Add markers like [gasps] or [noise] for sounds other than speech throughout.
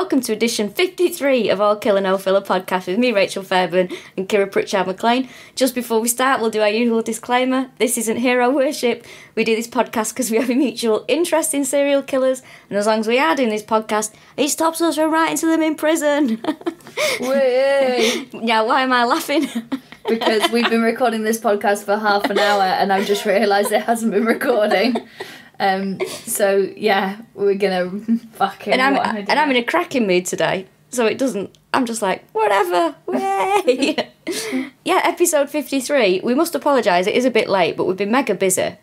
Welcome to edition 53 of All Killa No Filla podcast with me, Rachel Fairburn, and Kiri Pritchard-McLean. Just before we start, we'll do our usual disclaimer. This isn't hero worship. We do this podcast because we have a mutual interest in serial killers, and as long as we are doing this podcast, it stops us from writing to them in prison. [laughs] Yeah, why am I laughing? [laughs] because we've been recording this podcast for half an hour and I've just realised it hasn't been recording. Um, so yeah, we're gonna fucking. and I'm what am I and I'm in a cracking mood today, so it doesn't. I'm just like whatever. Way. [laughs] yeah, episode fifty three. We must apologise. It is a bit late, but we've been mega busy.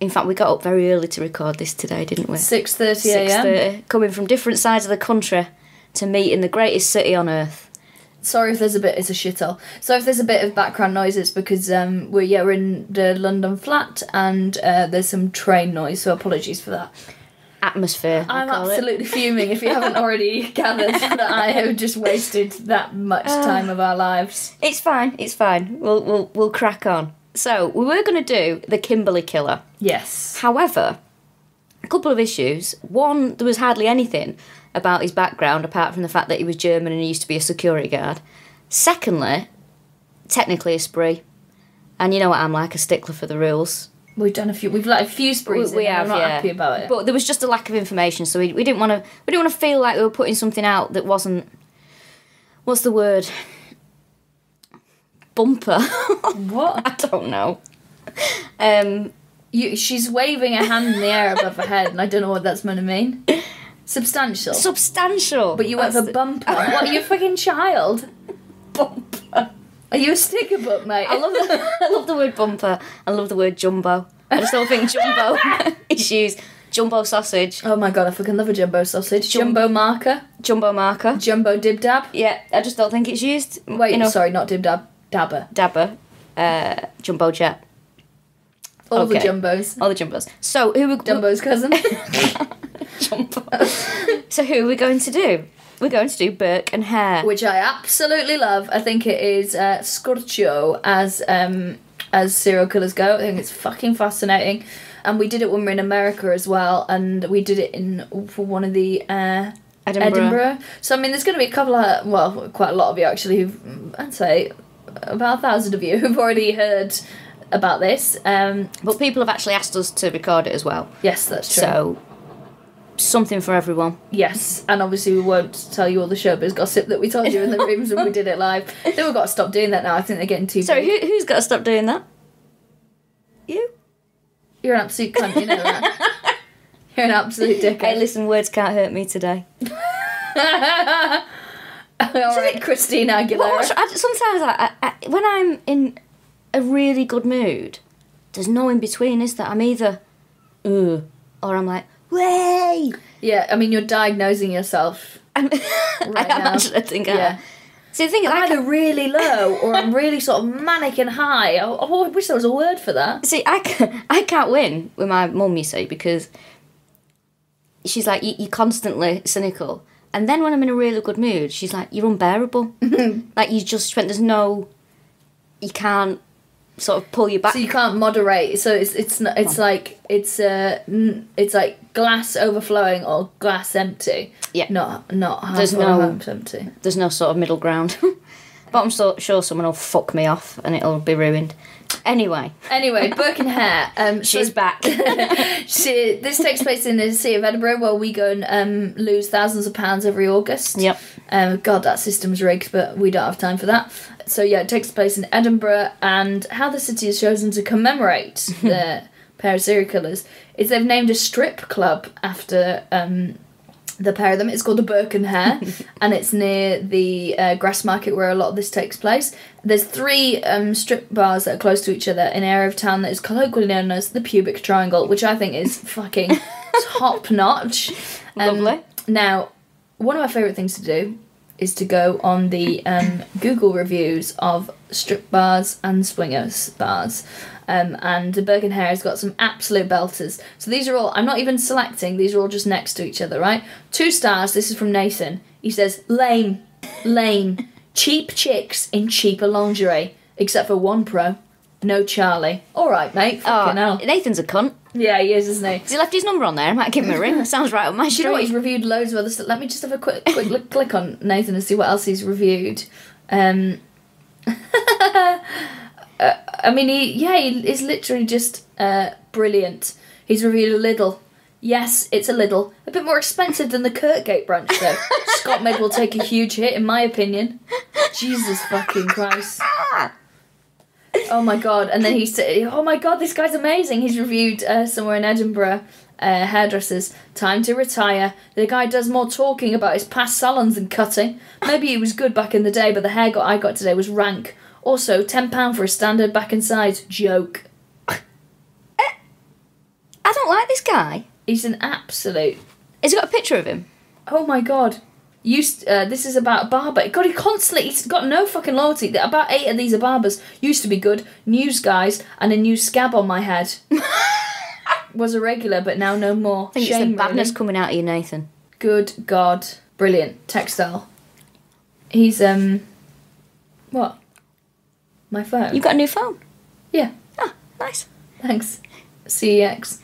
In fact, we got up very early to record this today, didn't we? six thirty a.m. 6:30, coming from different sides of the country to meet in the greatest city on earth. Sorry if there's a bit. It's a shithole. So if there's a bit of background noise, it's because um, we're yeah we're in the London flat and uh, there's some train noise. So apologies for that. Atmosphere. I'm call it. absolutely fuming if you haven't already [laughs] gathered that I have just wasted that much Ah. time of our lives. It's fine. It's fine. We'll we'll we'll crack on. So we were going to do the Kimberley killer. Yes. However, a couple of issues. One, there was hardly anything about his background apart from the fact that he was German and he used to be a security guard. Secondly, technically a spree. And you know what I'm like, a stickler for the rules. We've done a few. We've let a few sprees. We- we have, I'm not yeah. happy about it. But there was just a lack of information, so we, we didn't want to we didn't want to feel like we were putting something out that wasn't what's the word? Bumper. [laughs] what? I don't know. Um You, she's waving a hand in the air above her head, and I don't know what that's meant to mean. [laughs] Substantial. substantial. but you went That's for the- bumper. what? Are you a fucking child? bumper. Are you a sticker book, mate? I love the [laughs] I love the word bumper. I love the word jumbo. I just don't think jumbo [laughs] is used. Jumbo sausage, Oh my god, I fucking love a jumbo sausage. Jumbo marker. jumbo marker. Jumbo dib dab. Yeah, I just don't think it's used. Wait, know, sorry, not dib dab. Dabber. dabber, uh, jumbo jet, All the jumbos. all the jumbos. So who we Jumbo's cousin. [laughs] jumbo. so who are we going to do? We're going to do Burke and Hare. which I absolutely love. I think it is uh, Scorcho as um, as serial killers go. I think it's fucking fascinating. And we did it when we were in America as well, and we did it in for one of the uh, Edinburgh. Edinburgh. So I mean, there's going to be a couple of well, quite a lot of you actually. Who've, I'd say about a thousand of you who've already heard about this. Um, But people have actually asked us to record it as well. yes, that's true. So something for everyone. Yes, and obviously we won't tell you all the showbiz gossip that we told you in the [laughs] rooms when we did it live. Then we've got to stop doing that now. I think they're getting too. Sorry, big. who, who's got to stop doing that? You. You're an absolute cunt, you know that. [laughs] You're an absolute dickhead. Hey, listen, words can't hurt me today. [laughs] Alright, Christine Aguilera. What- I, sometimes, I, I, I, when I'm in a really good mood, there's no in between, is there? I'm either, uh, or I'm like, way. Yeah, I mean, you're diagnosing yourself. I'm, [laughs] Right I am now. actually, I think I Yeah. am. See, the thing is, I'm I either really low or I'm [laughs] really sort of manic and high. I, I wish there was a word for that. see, I, can, [laughs] I can't win with my mum, you see, because she's like, you, you're constantly cynical. And then when I'm in a really good mood, she's like, you're unbearable. like, you just, there's no, you can't sort of pull you back. So you can't moderate. So it's it's not, it's like it's uh it's like glass overflowing or glass empty. Yeah. Not not half There's no- half empty. there's no sort of middle ground. [laughs] but I'm so sure someone will fuck me off and it'll be ruined. Anyway, Anyway, [laughs] Burke and Hare. Um, she's back. [laughs] she, this takes place in the city of Edinburgh, where we go and um, lose thousands of pounds every August. Yep. Um, God, that system's rigged, but we don't have time for that. So yeah, it takes place in Edinburgh, and how the city has chosen to commemorate [laughs] the pair of serial killers is they've named a strip club after um, the pair of them. It's called the Hare, [laughs] and it's near the uh, grass market where a lot of this takes place. There's three um, strip bars that are close to each other in an area of town that is colloquially known as the Pubic Triangle, which I think is fucking [laughs] top notch. Um, Lovely. Now, one of my favourite things to do is to go on the um, Google reviews of strip bars and swingers bars. Um, and the Burke and Hare has got some absolute belters. So these are all, I'm not even selecting, these are all just next to each other, right? Two stars, this is from Nathan. He says, lame, lame, cheap chicks in cheaper lingerie, except for one pro. No Charlie. All right, mate. Oh, Fucking hell. Nathan's a cunt. Yeah, he is, isn't he? Has he left his number on there? I might give him a ring. That [laughs] sounds right on my Do you know what? He's reviewed loads of other stuff. Let me just have a quick quick look, click on Nathan and see what else he's reviewed. Um, [laughs] uh, I mean, he yeah, he is literally just uh, brilliant. He's reviewed a Lidl. Yes, it's a Lidl. A bit more expensive than the Kirkgate branch, though. Scotmid will take a huge hit, in my opinion. Jesus fucking Christ. Oh my god! And then he said, "Oh my god, this guy's amazing." He's reviewed uh, somewhere in Edinburgh. Uh, hairdressers, time to retire. The guy does more talking about his past salons than cutting. Maybe he was good back in the day, but the hair got I got today was rank. Also, ten pound for a standard back and sides. Joke. I don't like this guy. He's an absolute. Has he got a picture of him? Oh my god. Used uh, this is about a barber. God, he constantly he's got no fucking loyalty. About eight of these are barbers. Used to be good. News guys and a new scab on my head. [laughs] Was a regular, but now no more. I think Shame, it's the badness really. coming out of you, Nathan. Good God, brilliant textile. He's um, what? My phone. You've got a new phone. yeah. Ah, nice. Thanks. CEX.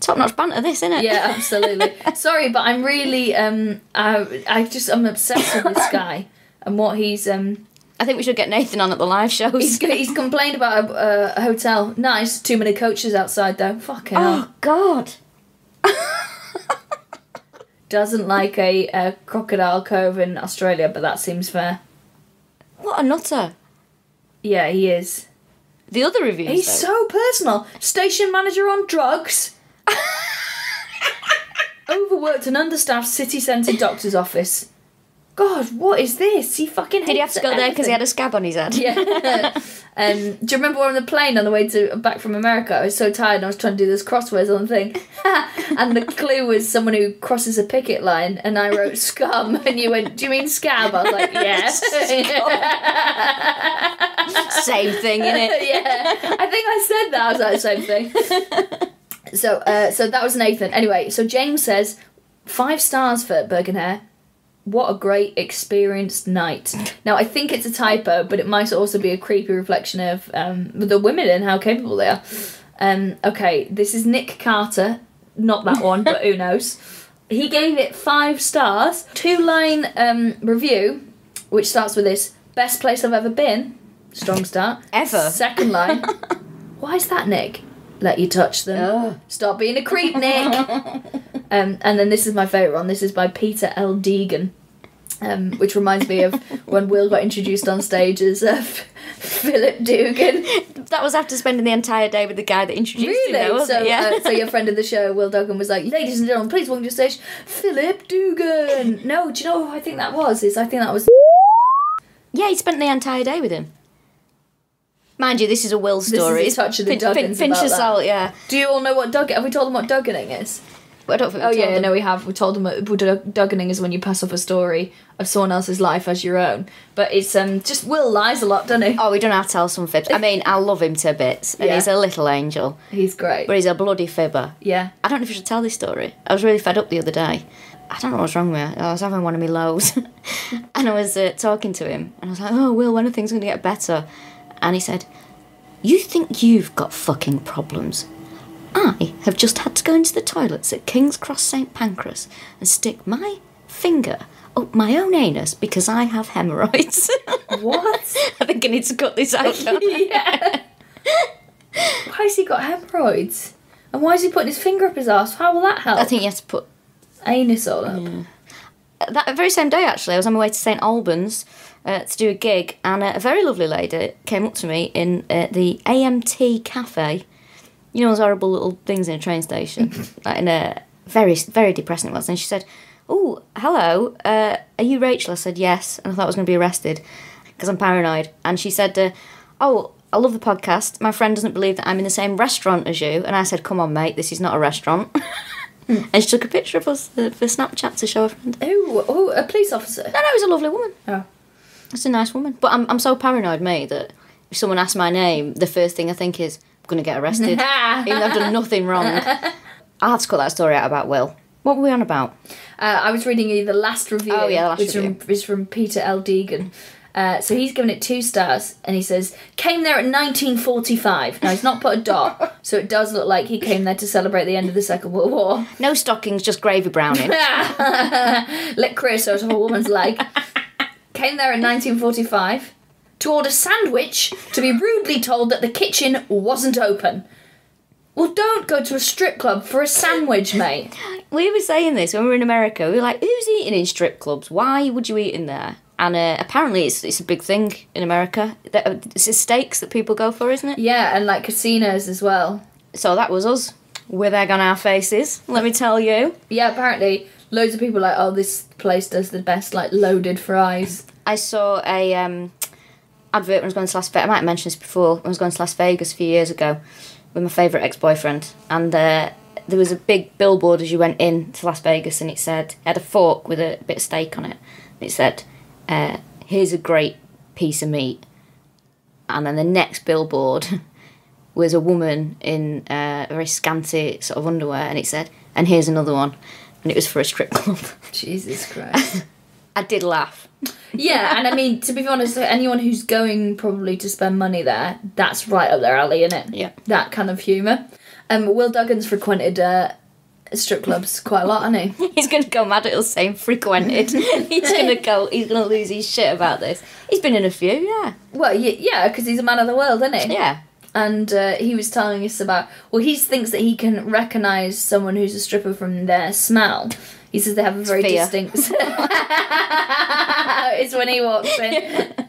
Top notch banter, this, isn't it? Yeah, absolutely. [laughs] Sorry, but I'm really um, I I just I'm obsessed with this guy and what he's um. I think we should get Nathan on at the live shows. He's he's complained about a, a, hotel. Nice, too many coaches outside though. Fucking hell. oh, God. [laughs] [laughs] Doesn't like a, a crocodile cove in Australia, but that seems fair. What a nutter. Yeah, he is. The other reviews, He's though. so personal. Station manager on drugs. [laughs] Overworked and understaffed city centre doctor's office. God, what is this? He fucking Did he have to go there because he had a scab on his head? Yeah. [laughs] um, do you remember on the plane on the way to back from America? I was so tired and I was trying to do this crosswords on the thing. [laughs] and the clue was someone who crosses a picket line and I wrote scum and you went, Do you mean scab? I was like, Yeah. Same thing, innit? [laughs] yeah. I think I said that. I was like, same thing. [laughs] So uh, so that was Nathan. Anyway, so James says, five stars for Burke and Hare. What a great experienced night. Now I think it's a typo, but it might also be a creepy reflection of um, the women and how capable they are. Um, okay, this is Nick Carter, not that one, but who [laughs] knows. He gave it five stars, two line um, review, which starts with this best place I've ever been. Strong start. Ever? Second line. [laughs] Why is that, Nick? Let you touch them. Oh. Stop being a creep, Nick. [laughs] um, and then this is my favourite one. This is by Peter L. Deegan. Um, which reminds me of [laughs] when Will got introduced on stage as uh, Philip Duggan. That was after spending the entire day with the guy that introduced him, Really? So. Yeah. uh, so your friend of the show, Will Duggan, was like, "Ladies and gentlemen, please welcome to the stage, Philip Dugan." No, do you know who I think that was? Is I think that was yeah, he spent the entire day with him. Mind you, this is a Will is a story. touch of the pin- Duggins of that. salt, yeah. Do you all know what Duggan? Have we told them what Dugganing is? But I don't think Oh yeah, them. no, we have. We told them what what Dug- Dugganing is when you pass off a story of someone else's life as your own. But it's um just Will lies a lot, doesn't he? Oh, we don't have to tell some fibs. I mean, I love him to bits, and Yeah. he's a little angel, He's great. but he's a bloody fibber. Yeah. I don't know if I should tell this story. I was really fed up the other day. I don't know what was wrong with me. I was having one of my lows, [laughs] and I was uh, talking to him, and I was like, "Oh, Will, when are things going to get better?" And he said, "You think you've got fucking problems? I have just had to go into the toilets at King's Cross St Pancras and stick my finger up my own anus because I have hemorrhoids." [laughs] What? I think I need to cut this out. [laughs] yeah. Why has he got hemorrhoids? And why is he putting his finger up his ass? How will that help? I think he has to put anus all up. that very same day actually i was on my way to st albans uh, to do a gig and uh, a very lovely lady came up to me in uh, the amt cafe you know those horrible little things in a train station [laughs] like in a very very depressing it was and she said oh hello uh, are you rachel i said yes and i thought i was going to be arrested because i'm paranoid and she said uh, oh I love the podcast. My friend doesn't believe that I'm in the same restaurant as you. And I said, Come on, mate, this is not a restaurant. [laughs] and she took a picture of us uh, for Snapchat to show her friend. Oh, oh, a police officer. No, no, it was a lovely woman. Oh. It's a nice woman. But I'm, I'm so paranoid, mate, that if someone asks my name, the first thing I think is, I'm going to get arrested. [laughs] even though I've done nothing wrong. I'll have to cut that story out about Will. What were we on about? Uh, I was reading you the last review. Oh, yeah, the last which review. From, is from Peter L. Deegan. Uh, so he's given it two stars, and he says came there at 1945. Now he's not put a dot, [laughs] so it does look like he came there to celebrate the end of the Second World War. No stockings, just gravy browning. Lick creosote off a woman's leg. [laughs] Came there in 1945 to order a sandwich to be rudely told that the kitchen wasn't open. Well, don't go to a strip club for a sandwich, mate. we were saying this when we were in America. We were like, who's eating in strip clubs? Why would you eat in there? And uh, apparently, it's it's a big thing in America. Uh, It's the steaks that people go for, isn't it? Yeah, and like casinos as well. So that was us with egg on our faces. Let me tell you. Yeah, apparently loads of people like, oh, this place does the best like loaded fries. I saw a um, advert when I was going to Las Vegas. I might have mentioned this before. When I was going to Las Vegas a few years ago with my favourite ex boyfriend, and uh, there was a big billboard as you went in to Las Vegas, and it said it had a fork with a bit of steak on it. And it said, uh, "Here's a great piece of meat," and then the next billboard [laughs] was a woman in uh, very scanty sort of underwear, and it said, "And here's another one," and it was for a strip club. [laughs] Jesus Christ. I did laugh. yeah, and I [laughs] mean, to be honest, anyone who's going probably to spend money there, that's right up their alley, isn't it? Yeah. That kind of humour. Um, Will Duggan's frequented uh, strip clubs quite a lot, hasn't he? [laughs] He's going to go mad at us saying frequented. he's going to go. He's going to lose his shit about this. He's been in a few, yeah, Well, yeah, because he's a man of the world, isn't he? yeah. And uh, he was telling us about. Well, he thinks that he can recognise someone who's a stripper from their smell. He says they have a very fear. distinct. [laughs] it's when he walks in. [laughs]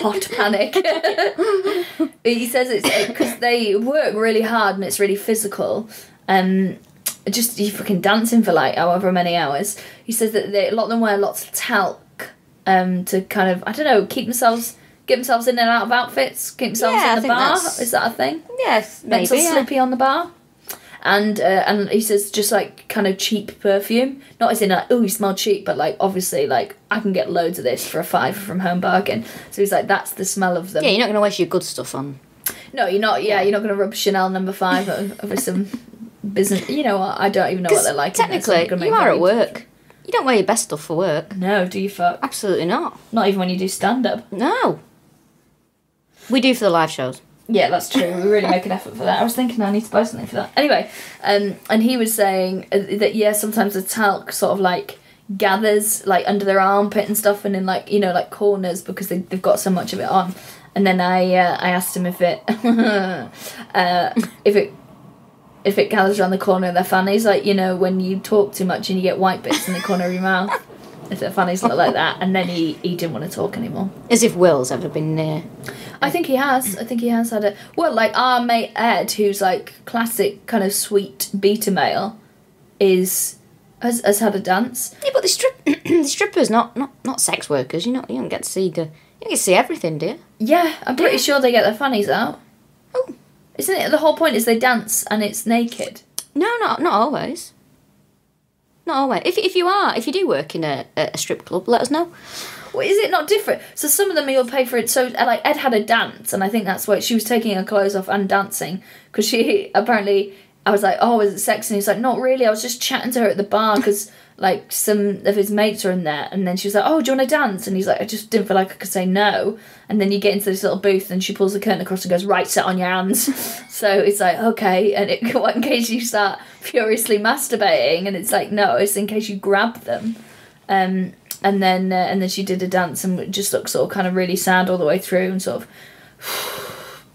Hot panic. [laughs] he says it's because they work really hard and it's really physical. Um, just you fucking dancing for like however many hours. He says that they, a lot of them wear lots of talc um, to kind of I don't know keep themselves get themselves in and out of outfits, keep themselves Yeah, in the bar. Is that a thing? Yes, Maybe maybe. Yeah. slippy on the bar. And uh, and he says just like kind of cheap perfume, not as in like oh you smell cheap, but like obviously like I can get loads of this for a five from home bargain. So he's like that's the smell of them. Yeah, you're not going to waste your good stuff on. No, you're not. Yeah, you're not going to rub Chanel number five over some business. You know what? I don't even know what they're like. so technically, gonna you are at work. You don't wear your best stuff for work. No, do you fuck? Absolutely not. Not even when you do stand up. No. We do for the live shows. Yeah, that's true. We really make an effort for that. I was thinking I need to buy something for that. Anyway, um, and he was saying uh, that yeah, sometimes the talc sort of like gathers like under their armpit and stuff, and in like you know like corners because they they've got so much of it on. And then I uh, I asked him if it [laughs] uh, if it if it gathers around the corner of their fannies, like you know when you talk too much and you get white bits in the corner of your mouth. If their fannies look like that, and then he, he didn't want to talk anymore. As if Will's ever been near. I think he has. I think he has had a well, like our mate Ed, who's like classic kind of sweet beta male, is has, has had a dance. Yeah, but the strip, [clears throat] the strippers, not not not sex workers. You know, you don't get to see the, you don't get to see everything, do you? Yeah, I'm pretty sure they get their fannies out. Oh. Isn't it? The whole point is they dance and it's naked. No, not not always. Not always. If if you are, if you do work in a, a strip club, let us know. Well, is it not different? So some of them you'll pay for it. So uh, like Ed had a dance, and I think that's why she was taking her clothes off and dancing because she [laughs] apparently. I was like, oh, is it sex? And he's like, not really. I was just chatting to her at the bar because like some of his mates are in there. And then she was like, oh, do you want to dance? And he's like, I just didn't feel like I could say no. And then you get into this little booth, and she pulls the curtain across and goes, right, sit on your hands. [laughs] so it's like, okay. And it, [laughs] in case you start furiously masturbating? And it's like, no, it's in case you grab them. Um, and then uh, and then she did a dance and just looked sort of kind of really sad all the way through and sort of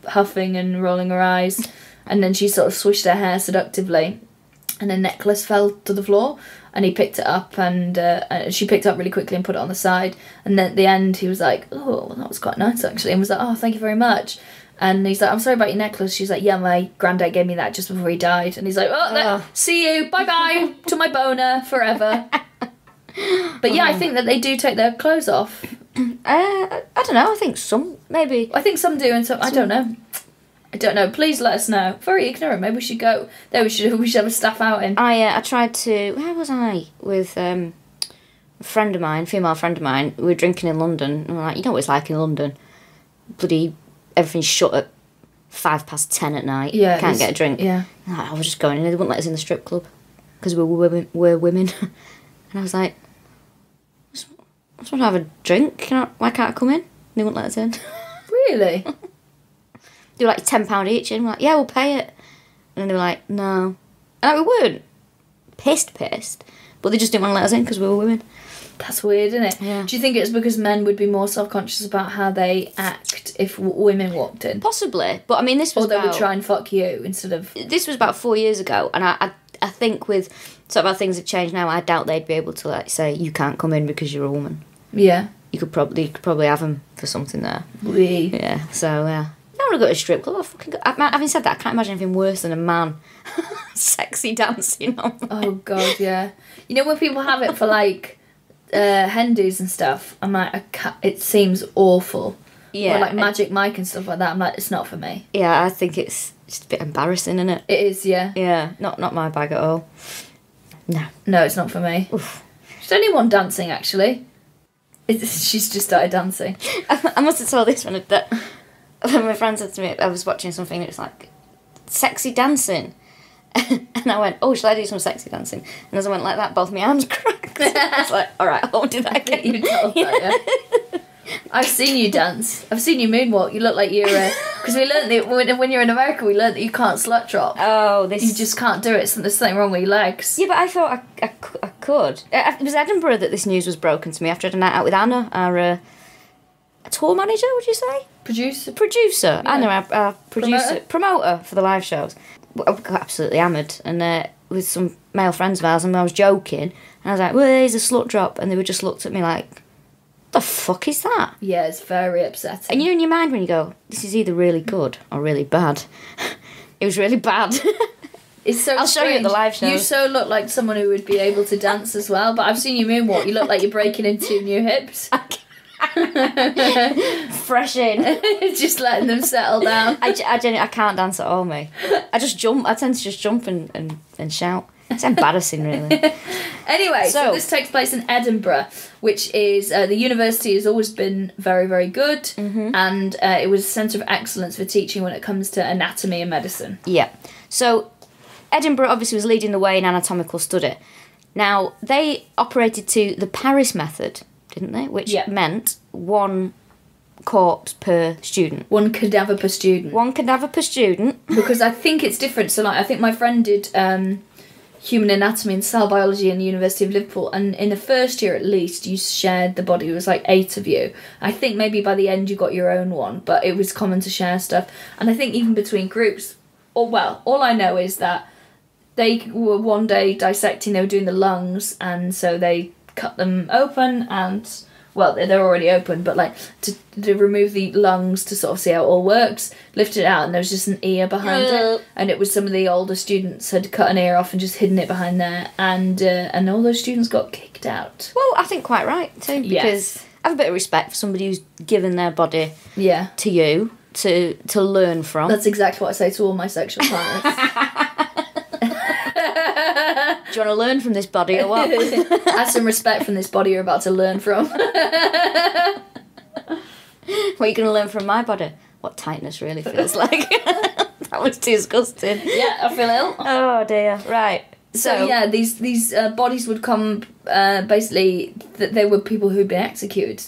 [sighs] huffing and rolling her eyes and then she sort of swished her hair seductively and a necklace fell to the floor and he picked it up and uh, uh, she picked it up really quickly and put it on the side and then at the end he was like oh that was quite nice actually and was like oh thank you very much and he's like i'm sorry about your necklace she's like yeah my granddad gave me that just before he died and he's like oh, there- Oh. see you bye bye [laughs] to my boner forever but yeah, I think that they do take their clothes off. Uh, I don't know. I think some maybe. I think some do and some I don't know. I don't know. Please let us know. Very ignorant. Maybe we should go there. We should [laughs] we should have a staff outing. I uh, I tried to. Where was I with um, a friend of mine, female friend of mine? We were drinking in London. And we're like, you know what it's like in London. Bloody everything's shut at five past ten at night. Yeah, can't get a drink. Yeah. And I was just going in. They wouldn't let us in the strip club because we were women. We're [laughs] women. and I was like, I just want to have a drink. Can I, why can't I come in? They wouldn't let us in. [laughs] Really? They were like £10 each, and we're like, yeah, we'll pay it. And then they were like, no. And like, we weren't pissed, pissed, but they just didn't want to let us in because we were women. That's weird, isn't it? Yeah. Do you think it's because men would be more self conscious about how they act if w- women walked in? Possibly, but I mean, this was Or they about, would try and fuck you instead of. this was about four years ago, and I, I, I think with sort of how things have changed now, I doubt they'd be able to like say you can't come in because you're a woman. Yeah. You could probably you could probably have them for something there. We. Yeah, so yeah. I don't want to go to a strip club. I fucking go, I, having said that, I can't imagine anything worse than a man [laughs] sexy dancing on. Oh god, yeah. You know when people have it for like uh Hindus and stuff, I'm like, I ca it seems awful. Yeah, Or like Magic Mike and stuff like that. I'm like, it's not for me. yeah. I think it's just a bit embarrassing, isn't it? It is, yeah. Yeah, not not my bag at all. No. No, it's not for me. She's only one dancing actually. It's, [laughs] she's just started dancing. [laughs] I must have told this one that [laughs] my friend said to me, I was watching something, it was like sexy dancing. [laughs] and I went, oh, shall I do some sexy dancing? And as I went like that, both my arms [laughs] cracked. I was like, all right, I won't do that again. You told that, yeah. I've seen you dance. I've seen you moonwalk. You look like you're. Because we learned that when, when you're in America, we learned that you can't slut drop. Oh, this You just can't do it. So there's something wrong with your legs. Yeah, but I thought I, I, I could. Uh, It was Edinburgh that this news was broken to me after I had a night out with Anna, our uh, tour manager, would you say? Producer. Producer. Anna, our, our producer. Promoter. Promoter. for the live shows. I got absolutely hammered and uh, with some male friends of ours, and I was joking. And I was like, well, here's a slut drop. And they were just looked at me like, the fuck is that? Yeah, it's very upsetting. And you know in your mind when you go, this is either really good or really bad. [laughs] it was really bad. [laughs] It's so. I'll show you at the live live You so look like someone who would be able to dance as well. But I've seen you moonwalk. You look like you're breaking into new hips. [laughs] [laughs] Fresh in. [laughs] just letting them settle down. I, I, genu- I can't dance at all, mate. I just jump. I tend to just jump and, and, and shout. It's embarrassing, really. [laughs] Anyway, so, So- this takes place in Edinburgh, which is uh, the university has always been very, very good, Mm-hmm. and uh, it was a centre of excellence for teaching when it comes to anatomy and medicine. Yeah. So Edinburgh obviously was leading the way in anatomical study. Now they operated to the Paris method, didn't they? Which Yeah. meant one corpse per student. One cadaver per student. One cadaver per student. because I think it's different. So, like, I think my friend did um, human anatomy and cell biology in the University of Liverpool, and in the first year at least, you shared the body. It was like eight of you. I think maybe by the end you got your own one, but it was common to share stuff. And I think even between groups, or well, all I know is that they were one day dissecting. They were doing the lungs, and so they cut them open and. Well, they're already open, but like to, to remove the lungs to sort of see how it all works, lift it out, and there was just an ear behind it and it was some of the older students had cut an ear off and just hidden it behind there, and uh, and all those students got kicked out. Well, I think quite right too, because Yes. I have a bit of respect for somebody who's given their body Yeah, to you to to learn from. that's exactly what I say to all my sexual [laughs] partners. Do you want to learn from this body or what? [laughs] Have some respect from this body you're about to learn from. [laughs] what are you going to learn from my body? What tightness really feels [laughs] like. that was disgusting. yeah, I feel ill. Oh dear. Right. So, So, yeah, these these uh, bodies would come. Uh, basically, that they were people who'd been executed.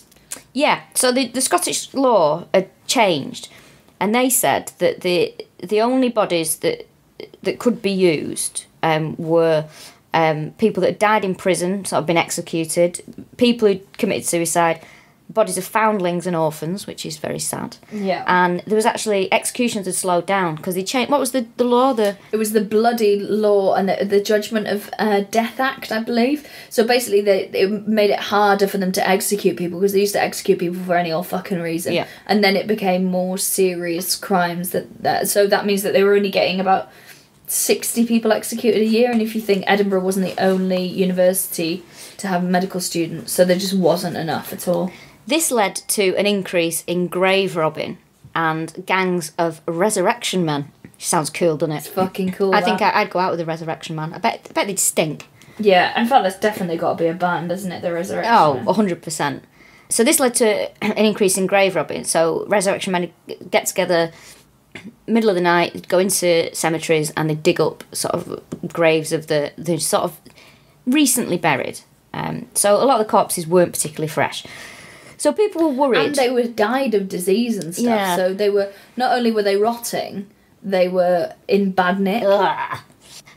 yeah. So the, the Scottish law had changed, and they said that the the only bodies that that could be used um, were um, people that had died in prison, sort of been executed, people who committed suicide, bodies of foundlings and orphans, which is very sad. Yeah. And there was actually executions had slowed down because they changed. What was the, the law? The It was the bloody law and the, the Judgment of uh, Death Act, I believe. So basically, they it made it harder for them to execute people because they used to execute people for any old fucking reason. Yeah. And then it became more serious crimes that, that so that means that they were only getting about sixty people executed a year. And if you think Edinburgh wasn't the only university to have medical students, so there just wasn't enough at all. This led to an increase in grave robbing and gangs of resurrection men. Sounds cool, doesn't it? Fucking cool. I think that. I, I'd go out with a resurrection man. I bet, I bet they'd stink. yeah. In fact, that's definitely got to be a band, doesn't it? The resurrection. Oh, 100%. So this led to an increase in grave robbing. So resurrection men get together middle of the night, go into cemeteries and they dig up sort of graves of the the sort of recently buried. Um, so a lot of the corpses weren't particularly fresh. So people were worried. And they were died of disease and stuff. Yeah. So they were not only were they rotting, they were in bad nick. Ugh.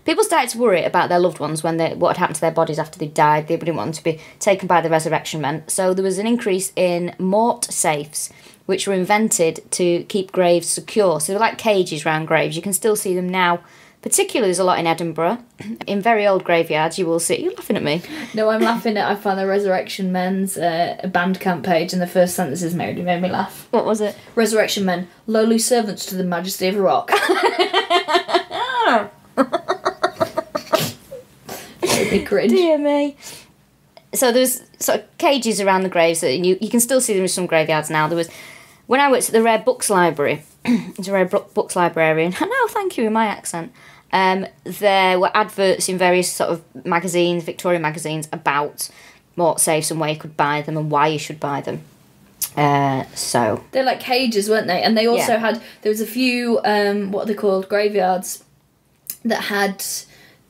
People started to worry about their loved ones when they what had happened to their bodies after they died. They didn't want them to be taken by the resurrection men. So there was an increase in mort safes, which were invented to keep graves secure. So they're like cages round graves. You can still see them now. Particularly, there's a lot in Edinburgh. [clears throat] In very old graveyards, you will see. You're laughing at me. No, I'm laughing at I found the Resurrection Men's uh, Bandcamp page and the first sentences made, made me laugh. What was it? Resurrection Men, lowly servants to the majesty of rock. [laughs] Me cringe. Dear me. So there's sort of cages around the graves, and you, you can still see them in some graveyards now. There was when I worked at the Rare Books Library, [clears throat] it's a Rare Books Librarian. [laughs] No, thank you in my accent. Um, there were adverts in various sort of magazines, Victorian magazines, about mort safes and where you could buy them and why you should buy them. Uh, so They're like cages, weren't they? And they also Yeah. had there was a few um, what are they called graveyards that had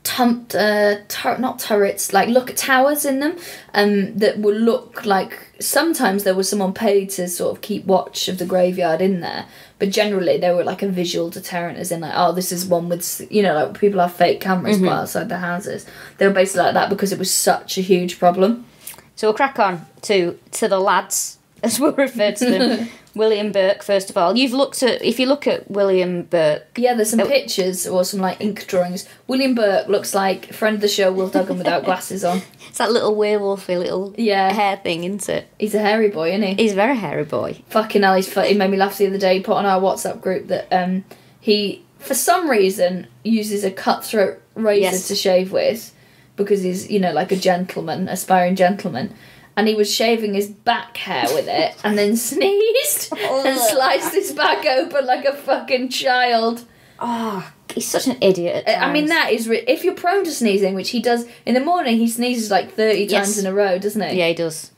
tum- uh, tur- not turrets like look at towers in them um, that would look like sometimes there was someone paid to sort of keep watch of the graveyard in there but generally they were like a visual deterrent as in like oh this is one with you know like people have fake cameras Mm-hmm. outside their houses they were basically like that because it was such a huge problem So we'll crack on to to the lads, as we'll refer to them. [laughs] William Burke, first of all. You've looked at if you look at William Burke, Yeah, there's some Oh. pictures or some like ink drawings. William Burke looks like friend of the show Will Duggan without [laughs] glasses on. it's that little werewolfy little Yeah. hair thing, isn't it? He's a hairy boy, isn't he? He's a very hairy boy. Fucking hell, he's he made me laugh the other day. He put on our WhatsApp group that um he for some reason uses a cutthroat razor Yes. to shave with because he's you know like a gentleman, aspiring gentleman. And he was shaving his back hair with it, and then [laughs] sneezed and sliced his back open like a fucking child. Oh, he's such an idiot. I mean, that is if you're prone to sneezing, which he does in the morning. He sneezes like thirty Yes. times in a row, doesn't he? Yeah, he does.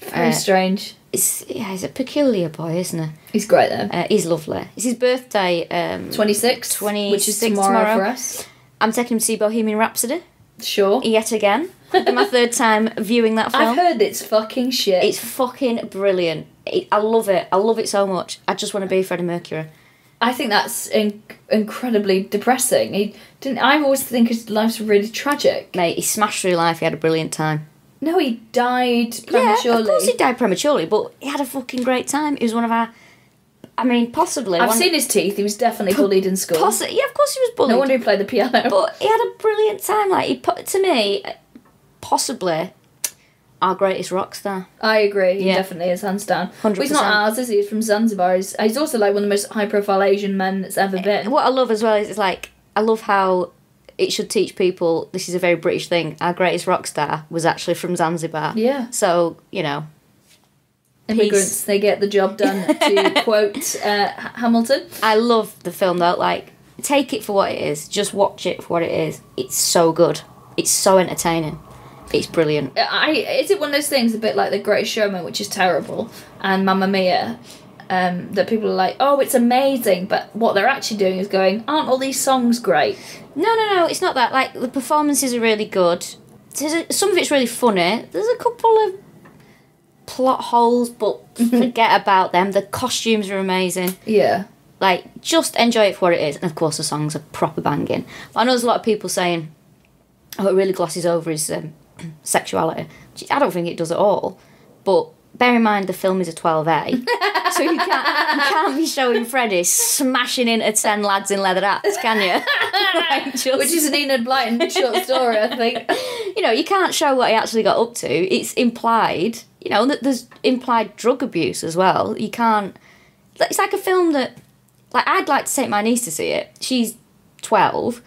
very uh, strange. It's, yeah, he's a peculiar boy, isn't he? He's great though. Uh, he's lovely. It's his birthday. Um, Twenty six, which is 26th tomorrow, tomorrow. for us. I'm taking him to see Bohemian Rhapsody Sure. yet again. my third time viewing that film. I've heard it's fucking shit. It's fucking brilliant. It, I love it. I love it so much. I just want to be Freddie Mercury. I think that's in- incredibly depressing. He didn't. I always think his life's really tragic. Mate, he smashed through life. He had a brilliant time. No, he died prematurely. Yeah, of course he died prematurely, but he had a fucking great time. He was one of our. I mean, possibly. I've one, seen his teeth. He was definitely bullied in school. Possi- yeah, of course he was bullied. no wonder he played the piano. But he had a brilliant time. Like he put to me, possibly our greatest rock star. I agree. He Yeah. definitely is hands down. But he's not ours, is he? He's from Zanzibar. He's, he's also like one of the most high-profile Asian men that's ever eh, been. What I love as well is it's like I love how it should teach people this is a very British thing. Our greatest rock star was actually from Zanzibar. Yeah. So you know, Immigrants, they get the job done. to [laughs] quote uh, Hamilton. I love the film though. Like, take it for what it is. Just watch it for what it is. It's so good. It's so entertaining. It's brilliant. I is it one of those things a bit like The Greatest Showman, which is terrible, and Mamma Mia, um, that people are like, oh, it's amazing, but what they're actually doing is going, aren't all these songs great? No, no, no. It's not that. Like the performances are really good. Some of it's really funny. There's a couple of plot holes, but [laughs] forget about them. The costumes are amazing. Yeah. Like, just enjoy it for what it is. And of course, the songs are proper banging. But I know there's a lot of people saying, oh, it really glosses over his um, [clears throat] sexuality. I don't think it does at all. But bear in mind, the film is a 12A. [laughs] so you can't, you can't be showing Freddie smashing into 10 lads in leather hats, can you? [laughs] Like, just- Which is an Enid Blyton short story, I think. you know, you can't show what he actually got up to. It's implied. You know, that there's implied drug abuse as well. You can't. It's like a film that, like, I'd like to take my niece to see it. She's twelve.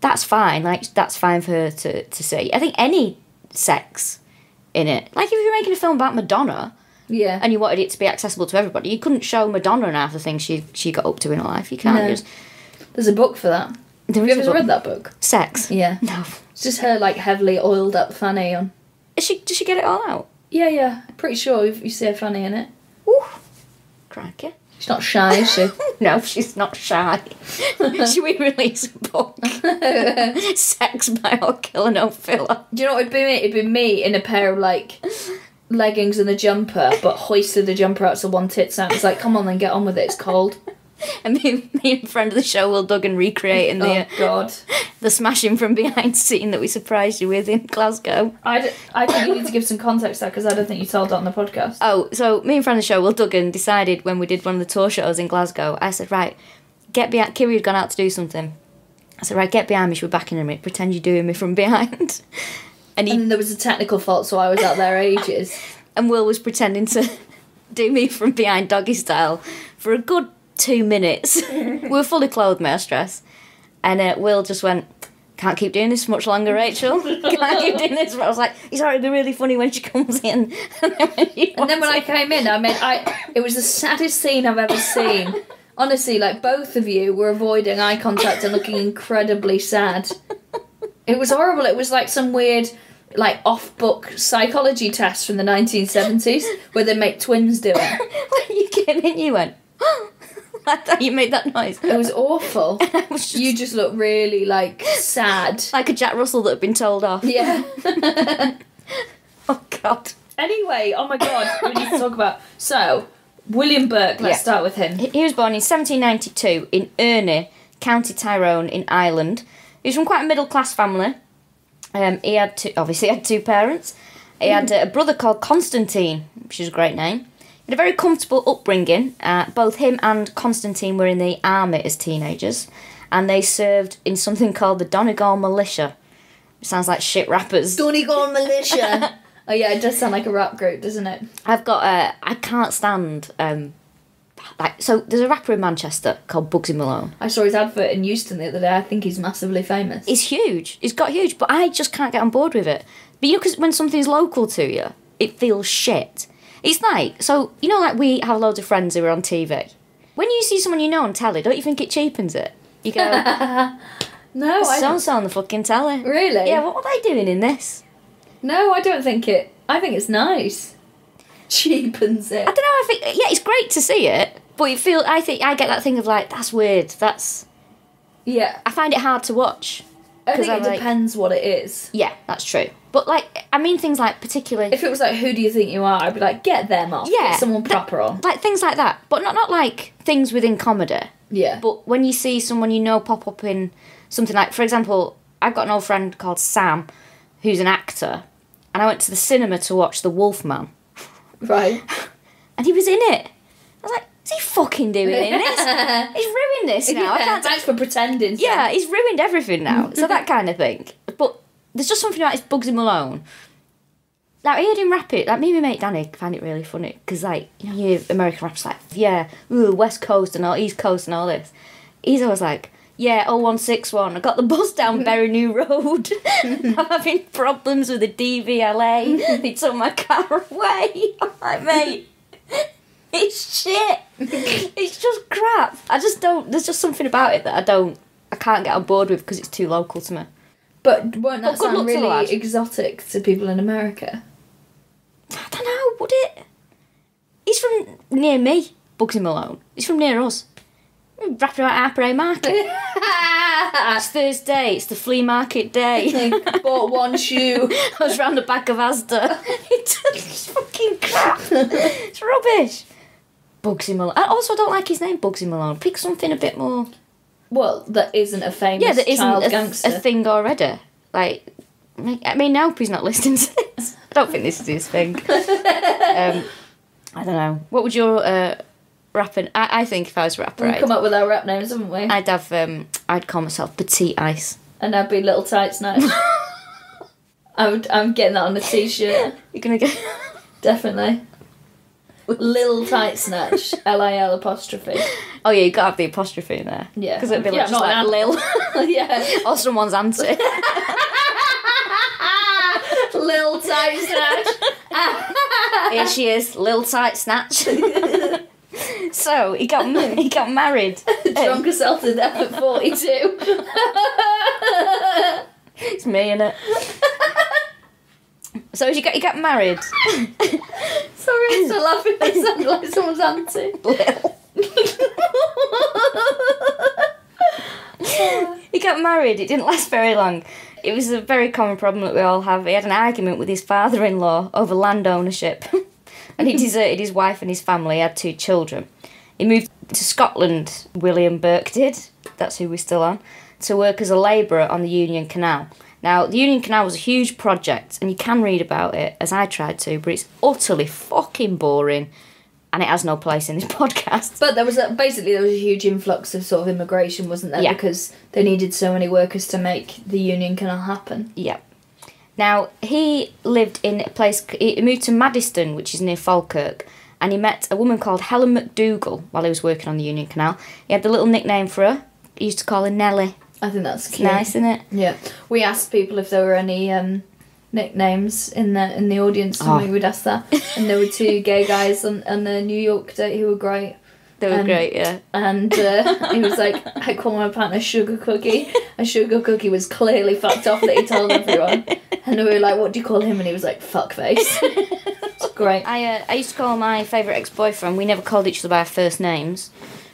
That's fine. Like, that's fine for her to to see. I think any sex in it. Like, if you're making a film about Madonna Yeah. and you wanted it to be accessible to everybody, you couldn't show Madonna and half the things she she got up to in her life. You can't No. just. There's a book for that. There Have you ever read that book? Sex. Yeah. No. It's just her like heavily oiled up fanny on. Is she? Does she get it all out? Yeah, yeah. Pretty sure you you see a fanny in it. Ooh, crikey. She's not shy, is she? [laughs] No, she's not shy. [laughs] Should we release a book? [laughs] Sex by All Killa No Filla. Do you know what it'd be me? It'd be me in a pair of like leggings and a jumper, but hoisted the jumper out so one tit's out. It's like, come on then, get on with it. It's cold. [laughs] And me, me and friend of the show, Will Duggan, recreating oh, the Oh God. [laughs] the smashing from behind scene that we surprised you with in Glasgow. I, d- I think you need to give some context there because I don't think you told that on the podcast. Oh, so me and friend of the show, Will Duggan, decided when we did one of the tour shows in Glasgow, I said, right, get behind. Kiri had gone out to do something. I said, right, get behind me. She'll be back in a minute. Pretend you're doing me from [laughs] behind. And he And there was a technical fault, so I was out there ages. and Will was pretending to do me from behind doggy style for a good two minutes. we [laughs] were fully clothed, may I stress. And uh, Will just went, can't keep doing this much longer, Rachel. [laughs] Can't keep doing this. I was like, it's already been really funny when she [laughs] comes in. and then when, And then when I came in, I mean, I it was the saddest scene I've ever seen. Honestly, like both of you were avoiding eye contact and looking incredibly sad. It was horrible. It was like some weird, like off-book psychology test from the 1970s where they make twins do it. when you came in, you went, [gasps] [laughs] I thought you made that noise. It was awful. [laughs] Was just You just looked really like sad. [laughs] like a Jack Russell that had been told off. Yeah. Oh, God. anyway, oh my god, we need to talk about. So, William Burke. Let's Yeah. start with him. He he was born in 1792 in Urney, County Tyrone in Ireland. He was from quite a middle class family. Um, he had two, obviously had two parents. He had uh, a brother called Constantine, which is a great name. Had a very comfortable upbringing. Uh, both him and Constantine were in the army as teenagers, and they served in something called the Donegal Militia. It sounds like shit rappers. Donegal [laughs] Militia. oh yeah, it does sound like a rap group, doesn't it? I've got a. I can't stand. Um, like so, there's a rapper in Manchester called Bugzy Malone. I saw his advert in Euston the other day. I think he's massively famous. He's huge. He's got huge, but I just can't get on board with it. But you know, because when something's local to you, it feels shit. It's like so. You know, like we have loads of friends who are on TV. When you see someone you know on telly, don't you think it cheapens it? You go, [laughs] no, I so and so on the fucking telly. really. Yeah, what are they doing in this? No, I don't think it. I think it's nice. Cheapens it. I don't know. I think yeah, it's great to see it, but you feel. I think I get that thing of like that's weird. That's Yeah, I find it hard to watch. I think it like- depends what it is. Yeah, that's true. But like, I mean things like particularly If it was like, who do you think you are? I'd be like, get them off. Yeah, Get someone proper on. like things like that, but not not like things within comedy. Yeah. But when you see someone you know pop up in something like, for example, I've got an old friend called Sam, who's an actor, and I went to the cinema to watch The Wolfman, Right. [laughs] and he was in it. I was like, is he fucking doing in this? [laughs] He's ruined this now. I can't. thanks for pretending. Yeah, he's ruined everything now. so that [laughs] kind of thing. There's just something about his Bugzy Malone. Like, I heard him rap it. Like, me and my mate Danny find it really funny. Because, like, you know, you hear American raps like, yeah, ooh, West Coast and all, East Coast and all this. He's always like, yeah, 0161, I got the bus down [laughs] Bury New Road. [laughs] I'm having problems with the DVLA. [laughs] they took my car away. I'm like, mate, it's shit. it's just crap. I just don't, there's just something about it that I don't, I can't get on board with because it's too local to me. But won't that But good luck sound really exotic to people in America? I don't know, would it? He's from near me, Bugzy Malone. He's from near us. We're Rapping about Market. [laughs] It's Thursday, it's the flea market day. Bought one shoe. [laughs] I was round the back of Asda. [laughs] it's fucking crap. It's rubbish. Bugzy Malone. I also don't like his name, Bugzy Malone. Pick something a bit more. Well, that isn't a famous Yeah, that isn't a, gangster. a thing already. Like, I mean, I hope he's not listening to this. I don't think this is his thing. [laughs] um, I don't know. What would your uh, rapping? I, I think if I was a rapper, We've I'd, come up with our rap names, haven't we? I'd have. Um, I'd call myself Petite Ice. and I'd be Little Tights Snatch. [laughs] I would, I'm getting that on a t-shirt, You're gonna get. definitely. Lil Tight Snatch, [laughs] L-I-L apostrophe. Oh yeah, you gotta have the apostrophe in there. Yeah. because it'd be Yeah, like, just not like an Lil [laughs] yeah, [laughs] or someone's auntie. Lil Tight Snatch. Here she is, Lil Tight Snatch. so he got he got married. Drunk herself to death at 42. It's me in it. So as you get you get married. [laughs] Sorry, I'm still laughing. It sounds like someone's auntie. [laughs] [laughs] He got married. It didn't last very long. It was a very common problem that we all have. He had an argument with his father-in-law over land ownership, and he deserted his wife and his family. He had two children. He moved to Scotland. William Burke did. That's who we still are To work as a labourer on the Union Canal now, the Union Canal was a huge project, and you can read about it, as I tried to, but it's utterly fucking boring, and it has no place in this [laughs] podcast. But there was a, basically there was a huge influx of sort of immigration, wasn't there? Yeah. Because they needed so many workers to make the Union Canal happen. Yeah. Now, he lived in a place, he moved to Maddiston, which is near Falkirk, and he met a woman called Helen McDougall while he was working on the Union Canal. He had the little nickname for her. He used to call her Nellie. I think that's cute. Nice, isn't it? Yeah, we asked people if there were any um, nicknames in the in the audience, and Oh. we would ask that. [laughs] And there were two gay guys on, on the New York date who were great. They were Um, great, yeah. And uh, he was like, I call my partner Sugar Cookie. And Sugar Cookie was clearly fucked off that he told everyone. And we were like, what do you call him? And he was like, fuckface. it's great. I uh, I used to call my favourite ex boyfriend. We never called each other by our first names.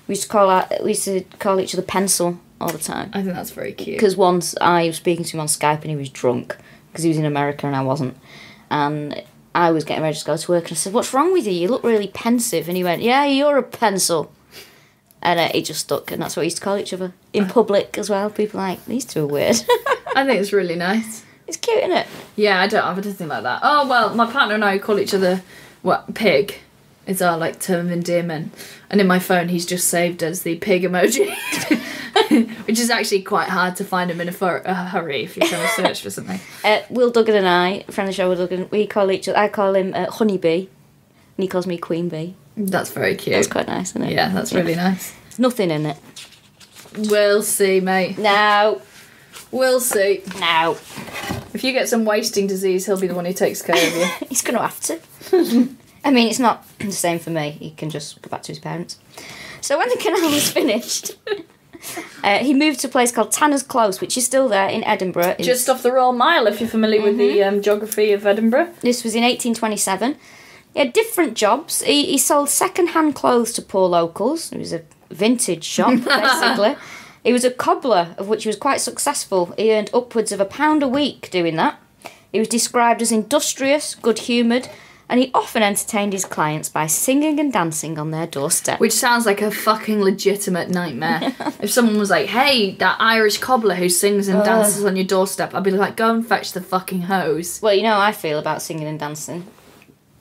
We used to call our, we used to call each other pencil all the time. I think that's very cute. Because once I was speaking to him on Skype and he was drunk because he was in America and I wasn't, and I was getting ready to go to work and I said, "What's wrong with you? You look really pensive." And he went, "Yeah, you're a pencil." And uh, it just stuck, and that's what we used to call each other in public as well. People like these two are weird. [laughs] I think it's really nice. it's cute, isn't it? Yeah, I don't have anything like that. Oh well, my partner and I call each other what pig is our like term of endearment, and in my phone he's just saved as the pig emoji, [laughs] [laughs] which is actually quite hard to find him in a, fur- a hurry if you're trying to search for something. [laughs] Uh, Will Duggan and I, friend of the show, Will Duggan, we call each other. I call him uh, Honeybee, and he calls me Queen Bee. That's very cute. That's quite nice, isn't it? yeah, that's really nice. There's nothing in it. We'll see, mate. No, We'll see. no. If you get some wasting disease, he'll be the one who takes care of you. [laughs] He's going to have to. I mean, it's not the same for me. He can just go back to his parents. So when the canal was finished, uh, he moved to a place called Tanner's Close, which is still there in Edinburgh. It's- Just off the Royal Mile, if you're familiar with the um, geography of Edinburgh. This was in 1827. He had different jobs. He, he sold second-hand clothes to poor locals. It was a vintage shop, [laughs] basically. he was a cobbler, of which he was quite successful. He earned upwards of a pound a week doing that. He was described as industrious, good-humoured, and he often entertained his clients by singing and dancing on their doorstep. Which sounds like a fucking legitimate nightmare. [laughs] if someone was like, hey, that Irish cobbler who sings and dances on your doorstep, I'd be like, go and fetch the fucking hose. Well, you know how I feel about singing and dancing.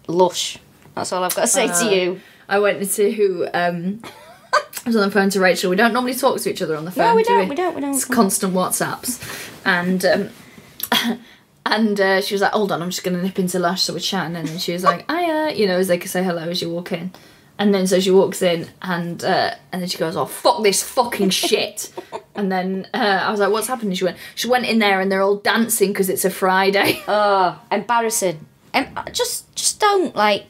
Lush. That's all I've got to say Uh, to you. I went into, who um, I was on the phone to Rachel. We don't normally talk to each other on the phone. No, we do don't, we don't, we don't. It's constant WhatsApps. And, um, [laughs] and uh, she was like, hold on, I'm just going to nip into Lush. So we're chatting. And then she was like, hiya, you know, as they could say hello as you walk in. And then so she walks in and uh, and then she goes, "Oh fuck this fucking shit!" [laughs] and then uh, I was like, "What's happened?" And she went, "She went in there and they're all dancing because it's a Friday." [laughs] Oh, embarrassing. Em- just, just don't like.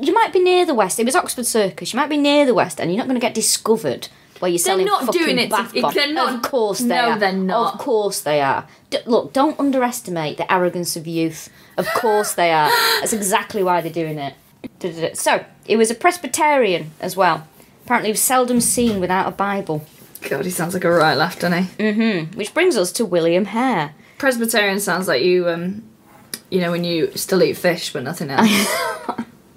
You might be near the West. It was Oxford Circus. You might be near the West, and you're not going to get discovered while you're selling not fucking doing it to- bath bombs. they're not- Of course they No, are. they're not. Of course they are. D- look, don't underestimate the arrogance of youth. Of course they are. That's exactly why they're doing it. So he was a Presbyterian as well. Apparently, he was seldom seen without a Bible. God, he sounds like a right laugh, doesn't he? Mm-hmm. Which brings us to William Hare. Presbyterian sounds like you, um, you know, when you still eat fish but nothing else. [laughs]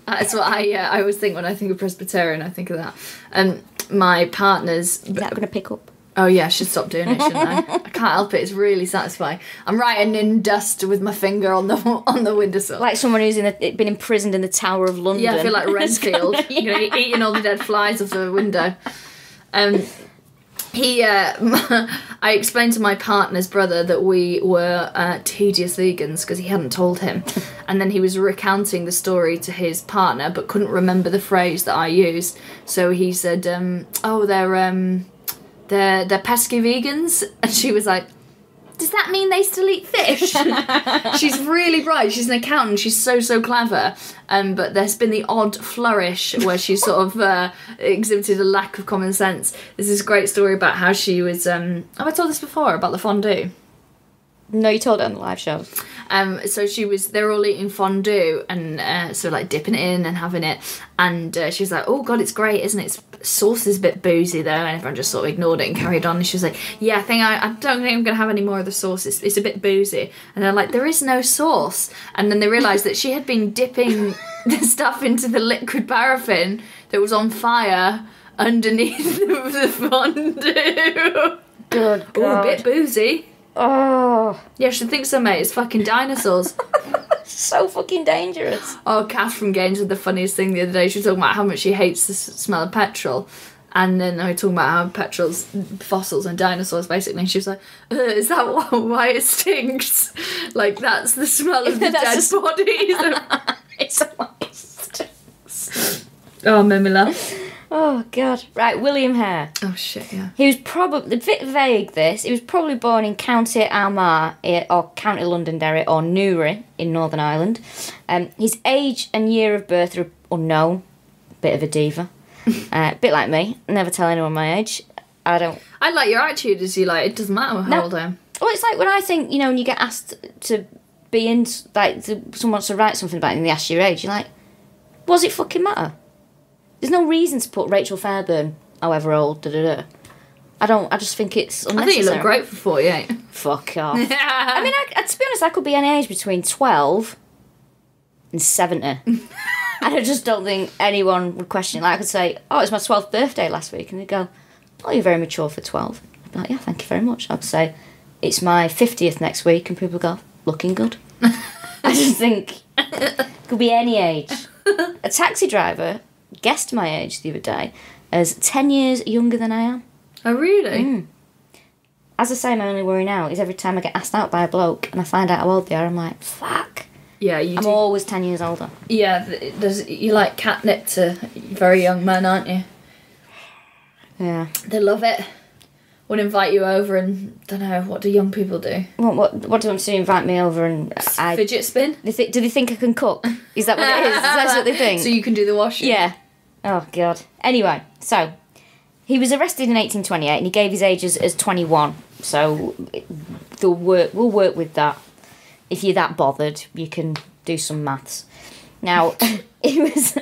That's what I uh, I always think when I think of Presbyterian. I think of that. And my partner's. Is that going to pick up? Oh yeah, I should stop doing it, shouldn't I? [laughs] I can't help it. It's really satisfying. I'm writing in dust with my finger on the [laughs] on the windowsill. Like someone who's in been imprisoned in the Tower of London. yeah, I feel like [laughs] Renfield. gonna- You know, eating all the dead flies off the window. Um, he, uh, [laughs] I explained to my partner's brother that we were uh, tedious vegans because he hadn't told him, [laughs] and then he was recounting the story to his partner but couldn't remember the phrase that I used. So he said, um, "Oh, they're um, they're they're pesky vegans," [laughs] and she was like. Does that mean they still eat fish? [laughs] she's really bright. She's an accountant. She's so so clever. Um, but there's been the odd flourish where she sort of uh, exhibited a lack of common sense. There's this great story about how she was. Um, have I told this before about the fondue? No, you told it on the live show. Um, so she was, they're all eating fondue and uh, so like dipping it in and having it. And uh, she was like, oh God, it's great, isn't it? It's, sauce is a bit boozy though. And everyone just sort of ignored it and carried on. And she was like, yeah, I think I, I don't think I'm going to have any more of the sauce. It's, it's a bit boozy. And they're like, there is no sauce. And then they realised that she had been dipping [laughs] the stuff into the liquid paraffin that was on fire underneath [laughs] the fondue. Good God. Oh, a bit boozy. Oh, Yeah, I should think so, mate. It's fucking dinosaurs. [laughs] so fucking dangerous. oh, Kath from Gaines had the funniest thing the other day. She was talking about how much she hates the smell of petrol. And then I was talking about how petrol's fossils and dinosaurs, basically. And she was like, uh, "Is that why it stinks? Like that's the smell of [laughs] the dead the bodies." [laughs] It's a waste. oh, made me laugh. Oh god. Right, William Hare. Oh shit, yeah. He was probably a bit vague. This he was probably born in County Armagh or County Londonderry or Newry in Northern Ireland. Um, his age and year of birth are unknown. Bit of a diva. [laughs] uh, bit like me. Never tell anyone my age. I don't. I like your attitude. Is you like it doesn't matter how No. old I am. Well, it's like when I think you know when you get asked to be in like to, someone wants to write something about you and they ask your age. You're like, does it fucking matter? There's no reason to put Rachel Fairburn, however old. Da da da. I don't. I just think it's I think you look great for forty-eight. Fuck off. [laughs] I mean, I, to be honest, I could be any age between 12 and 70. [laughs] and I just don't think anyone would question it. Like, I could say, oh, it's my 12th birthday last week. And they'd go, oh, you're very mature for 12. I'd be like, yeah, thank you very much. I'd say, it's my 50th next week. And people go, looking good. [laughs] I just think it could be any age. A taxi driver guessed my age the other day as 10 years younger than I am. oh really? Mm. As I say, my only worry now is every time I get asked out by a bloke and I find out how old they are, I'm like, fuck. Yeah, you I'm do. always 10 years older. Yeah, th- does you like catnip to very young men, aren't you? Yeah. They love it. Would invite you over and don't know what do young people do? What, what, what do you want to invite me over and I. Fidget spin. They thi- do they think I can cook? Is that what it is? Is that what they think? [laughs] So you can do the washing. Yeah. Oh, God. Anyway, so he was arrested in 1828 and he gave his age as, as 21. So the work, we'll work with that. If you're that bothered, you can do some maths. Now, [laughs] he was.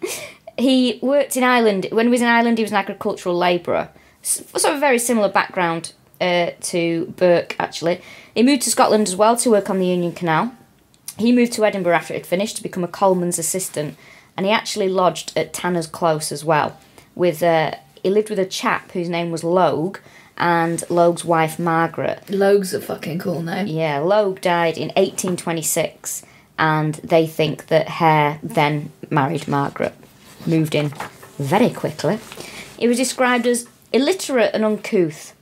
[laughs] he worked in Ireland. When he was in Ireland, he was an agricultural labourer. Sort of a very similar background uh, to Burke, actually. He moved to Scotland as well to work on the Union Canal. He moved to Edinburgh after it finished to become a coalman's assistant, and he actually lodged at Tanner's Close as well. With uh, he lived with a chap whose name was Logue, and Logue's wife Margaret. Logue's a fucking cool name. Yeah, Logue died in 1826, and they think that Hare then married Margaret. Moved in very quickly. He was described as illiterate and uncouth,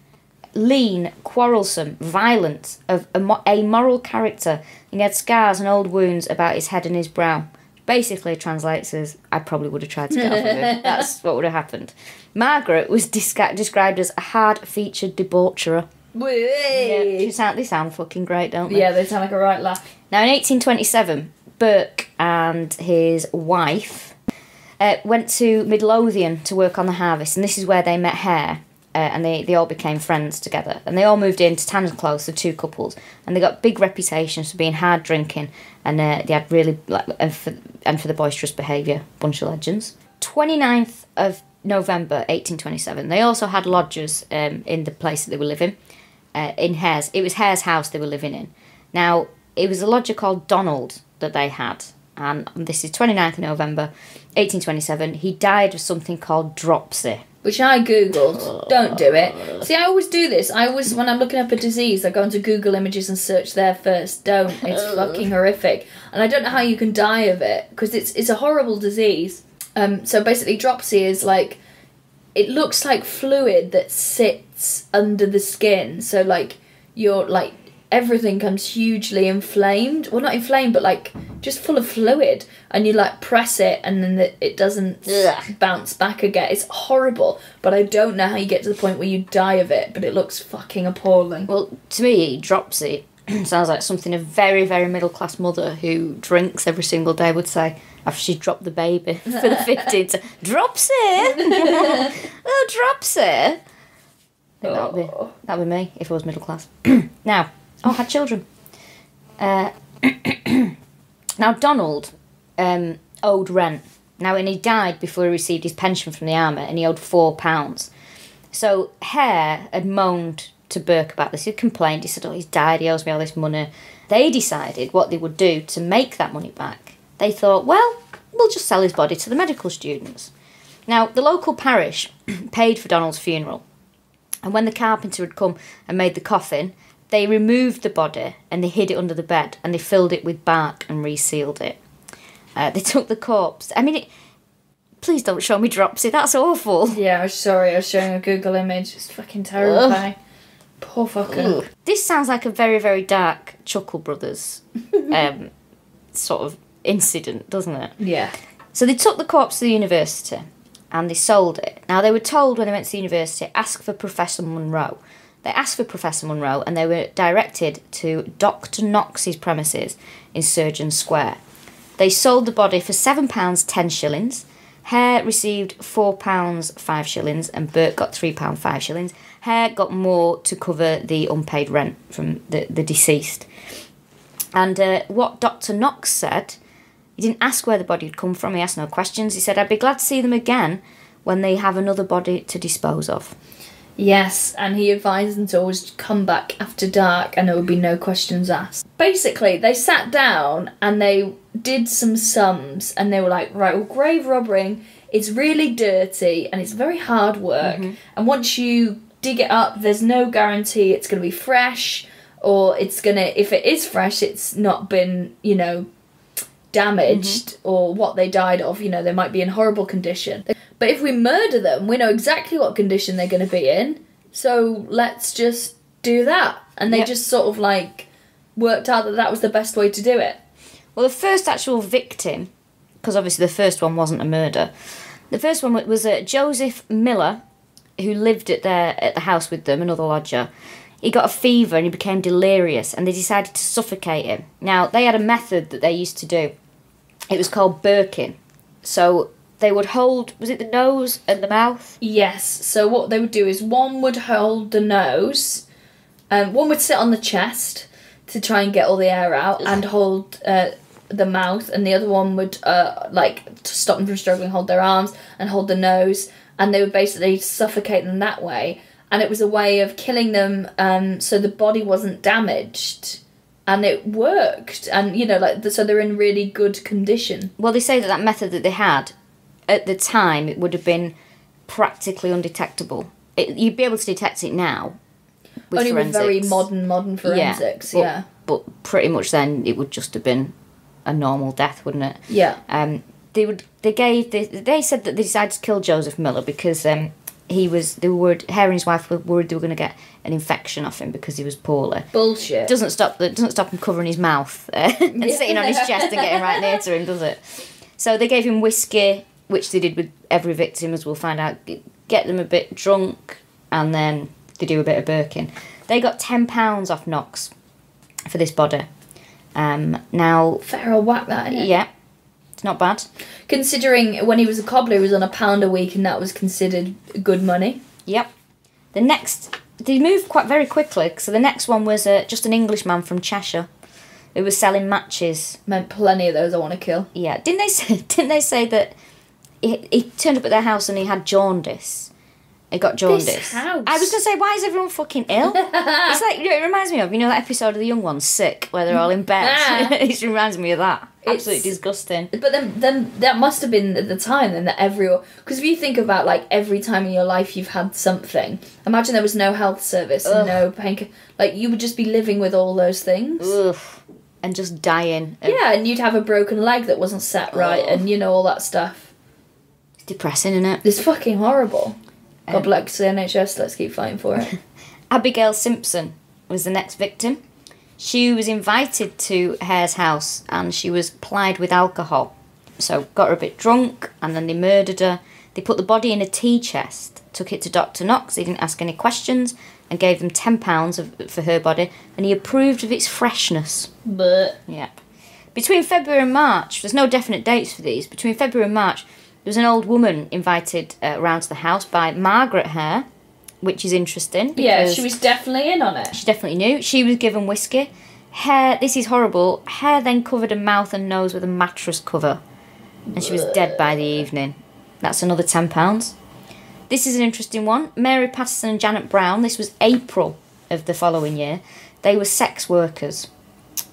lean, quarrelsome, violent, of a, mo- a moral character, and he had scars and old wounds about his head and his brow. Basically, translates as I probably would have tried to get off of him. [laughs] That's what would have happened. Margaret was described as a hard-featured debaucherer. Yeah, they sound, they sound fucking great, don't they? Yeah, they sound like a right laugh. Now, in 1827, Burke and his wife uh, went to Midlothian to work on the harvest, and this is where they met Hare. Uh, and they, they all became friends together. And they all moved into Tanner's Close, the two couples. And they got big reputations for being hard drinking. And uh, they had really, like, and for, and for the boisterous behaviour. Bunch of legends. 29th of November 1827. They also had lodgers um, in the place that they were living. Uh, in Hare's. It was Hare's house they were living in. Now, it was a lodger called Donald that they had. And this is 29th of November 1827. He died of something called dropsy. Which I googled. Don't do it. See, I always do this. I always, when I'm looking up a disease, I go into Google Images and search there first. Don't. It's fucking horrific. And I don't know how you can die of it because it's it's a horrible disease. Um, so basically, dropsy is like it looks like fluid that sits under the skin. So like you're like everything comes hugely inflamed. Well, not inflamed, but like just full of fluid. And you like press it, and then it, it doesn't Ugh. bounce back again. It's horrible. But I don't know how you get to the point where you die of it. But it looks fucking appalling. Well, to me, dropsy [clears throat] sounds like something a very, very middle class mother who drinks every single day would say after she dropped the baby [laughs] for the 15th. Dropsy! [laughs] oh, dropsy! I that would be, oh. that would be me if I was middle class. [clears throat] now, oh, I had children. Uh, [clears throat] now, Donald um, owed rent. Now, and he died before he received his pension from the army, and he owed four pounds. So Hare had moaned to Burke about this. He complained. He said, "Oh, he's died. He owes me all this money." They decided what they would do to make that money back. They thought, "Well, we'll just sell his body to the medical students." Now, the local parish [clears throat] paid for Donald's funeral, and when the carpenter had come and made the coffin, they removed the body and they hid it under the bed and they filled it with bark and resealed it. Uh, they [laughs] took the corpse. I mean, it, please don't show me dropsy. That's awful. Yeah, I'm sorry. I was showing a Google image. It's fucking terrifying. Poor fucker. Ugh. This sounds like a very, very dark Chuckle Brothers [laughs] um, sort of incident, doesn't it? Yeah. So they took the corpse to the university and they sold it. Now they were told when they went to the university, ask for Professor Monro. They asked for Professor Monro and they were directed to Dr. Knox's premises in Surgeon Square. They sold the body for £7, 10 shillings. Hare received £4, 5 shillings, and Burke got £3, 5 shillings. Hare got more to cover the unpaid rent from the, the deceased. And uh, what Dr. Knox said, he didn't ask where the body had come from, he asked no questions. He said, I'd be glad to see them again when they have another body to dispose of. Yes, and he advised them to always come back after dark and there would be no questions asked. Basically, they sat down and they did some sums and they were like, right, well, grave robbing is really dirty and it's very hard work. Mm-hmm. And once you dig it up, there's no guarantee it's going to be fresh or it's going to, if it is fresh, it's not been, you know, damaged mm-hmm. or what they died of. You know, they might be in horrible condition. But if we murder them, we know exactly what condition they're going to be in. So let's just do that. And they Yep. just sort of like worked out that that was the best way to do it. Well, the first actual victim, because obviously the first one wasn't a murder, the first one was uh, Joseph Miller, who lived at their at the house with them, another lodger. He got a fever and he became delirious, and they decided to suffocate him. Now they had a method that they used to do. It was called burking. So they would hold was it the nose and the mouth? Yes. So what they would do is one would hold the nose, um, one would sit on the chest to try and get all the air out, and hold uh, the mouth, and the other one would uh, like to stop them from struggling, hold their arms and hold the nose, and they would basically suffocate them that way. And it was a way of killing them, um, so the body wasn't damaged. And it worked, and you know, like so they're in really good condition. Well, they say that that method that they had at the time it would have been practically undetectable. It, you'd be able to detect it now. With Only with very modern, modern forensics. but, yeah. But pretty much then it would just have been a normal death, wouldn't it? Yeah. Um, they would. They gave. They, they said that they decided to kill Joseph Miller because um, he was. They were worried. And his wife were worried they were going to get an infection off him because he was poorly. Bullshit. Doesn't stop. That doesn't stop him covering his mouth uh, [laughs] and Yeah. sitting on his chest and getting right near to him, does it? So they gave him whiskey, which they did with every victim, as we'll find out. Get them a bit drunk, and then they do a bit of burking. They got ten pounds off Knox for this body. Um, now, Fair old whack that, innit? yeah, it's not bad. Considering when he was a cobbler, he was on a pound a week, and that was considered good money. Yep. The next, they moved quite very quickly. So the next one was uh, just an Englishman from Cheshire, who was selling matches. Meant plenty of those I want to kill. Yeah, didn't they [laughs] say? Didn't they say that he, he turned up at their house and he had jaundice? He got jaundice. This house. I was gonna say, why is everyone fucking ill? [laughs] it's like you know, it reminds me of you know that episode of The Young Ones, Sick, where they're all in bed. Ah. [laughs] it reminds me of that. Absolutely It's- disgusting. But then, then that must have been at the time then that everyone. Because if you think about like every time in your life you've had something, imagine there was no health service and no pain. Like you would just be living with all those things. Ugh. And just dying. Yeah, and you'd have a broken leg that wasn't set right, Ugh. and you know all that stuff. Depressing, isn't it? It's fucking horrible. God Um, bless the NHS. Let's keep fighting for it. [laughs] Abigail Simpson was the next victim. She was invited to Hare's house and she was plied with alcohol. So got her a bit drunk and then they murdered her. They put the body in a tea chest, took it to Dr. Knox, he didn't ask any questions, and gave them £10 for her body, and he approved of its freshness. but Yep. Between February and March, there's no definite dates for these. Between February and March, there was an old woman invited uh, around to the house by Margaret Hare, which is interesting. yeah, she was definitely in on it. She definitely knew. She was given whiskey. Hare, this is horrible. Hare then covered her mouth and nose with a mattress cover. And she was dead by the evening. That's another £10. This is an interesting one. Mary Patterson and Janet Brown, this was April of the following year. They were sex workers.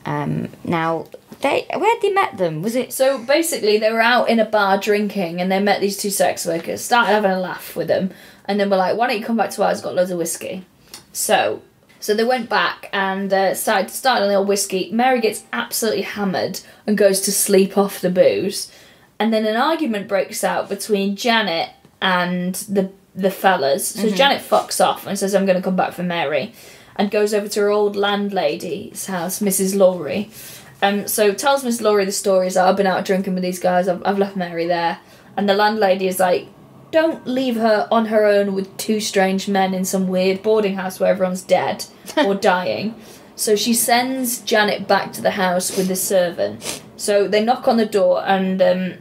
Um, now, they where'd they met them? Was it So basically, they were out in a bar drinking, and they met these two sex workers. Started having a laugh with them, and then were like, "Why don't you come back to ours? Got loads of whiskey." So, so they went back and uh, started started on the old whiskey. Mary gets absolutely hammered and goes to sleep off the booze, and then an argument breaks out between Janet and the the fellas. So Janet fucks off and says, "I'm going to come back for Mary," and goes over to her old landlady's house, Mrs. Laurie. Um, so tells Miss Laurie the stories that I've been out drinking with these guys. I've, I've left Mary there, and the landlady is like, "Don't leave her on her own with two strange men in some weird boarding house where everyone's dead [laughs] or dying." So she sends Janet back to the house with the servant. So they knock on the door and um,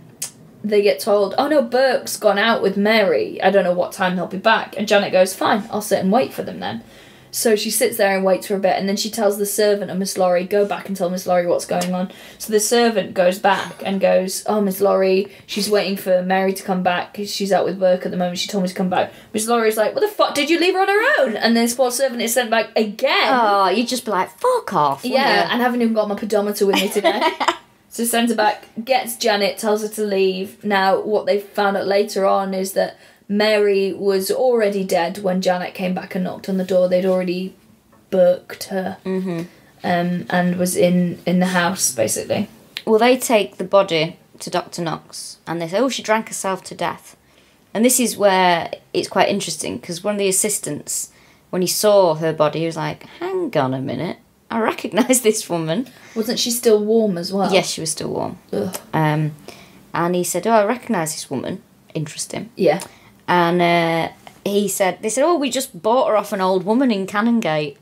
they get told, "Oh no, Burke's gone out with Mary. I don't know what time he'll be back." And Janet goes, "Fine, I'll sit and wait for them then." So she sits there and waits for a bit, and then she tells the servant and Miss Laurie, "Go back and tell Miss Laurie what's going on." So the servant goes back and goes, "Oh, Miss Laurie, she's waiting for Mary to come back. She's out with Burke at the moment. She told me to come back." Miss Laurie's like, "What the fuck? Did you leave her on her own?" And then this poor servant is sent back again. Oh, you'd just be like, fuck off. Yeah, you? and haven't even got my pedometer with me today. [laughs] so sends her back, gets Janet, tells her to leave. Now, what they found out later on is that Mary was already dead when Janet came back and knocked on the door. They'd already booked her, mm-hmm. um, and was in in the house basically. Well, they take the body to Dr. Knox and they say, oh, she drank herself to death. And this is where it's quite interesting because one of the assistants, when he saw her body, he was like, hang on a minute, I recognise [laughs] this woman. Wasn't she still warm as well? Yes, she was still warm. Um, and he said, oh, I recognise this woman. Interesting. Yeah. And uh, he said, they said, oh, we just bought her off an old woman in Canongate.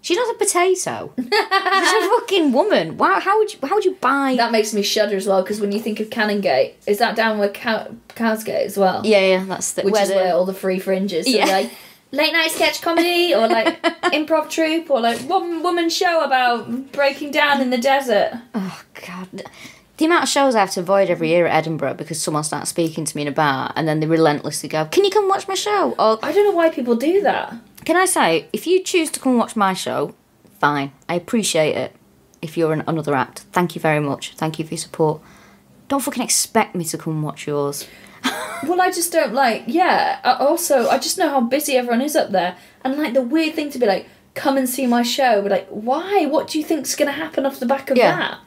She's not a potato. [laughs] She's a fucking woman. Wow, how would you how would you buy? That makes me shudder as well because when you think of Canongate, is that down where Cow- Cowsgate as well? yeah, yeah, that's the which where is the, where all the free fringes. So Yeah. like late night sketch comedy or like [laughs] improv troupe or like one woman show about breaking down in the desert. Oh God, the amount of shows I have to avoid every year at Edinburgh because someone starts speaking to me in a bar and then they relentlessly go, "Can you come watch my show?" Or I don't know why people do that. can I say, if you choose to come watch my show, fine, I appreciate it. If you're an, another act, thank you very much. Thank you for your support. Don't fucking expect me to come watch yours. [laughs] Well, I just don't like. Yeah. I also, I just know how busy everyone is up there, and like the weird thing to be like, come and see my show. But like, why? What do you think's gonna happen off the back of Yeah. that?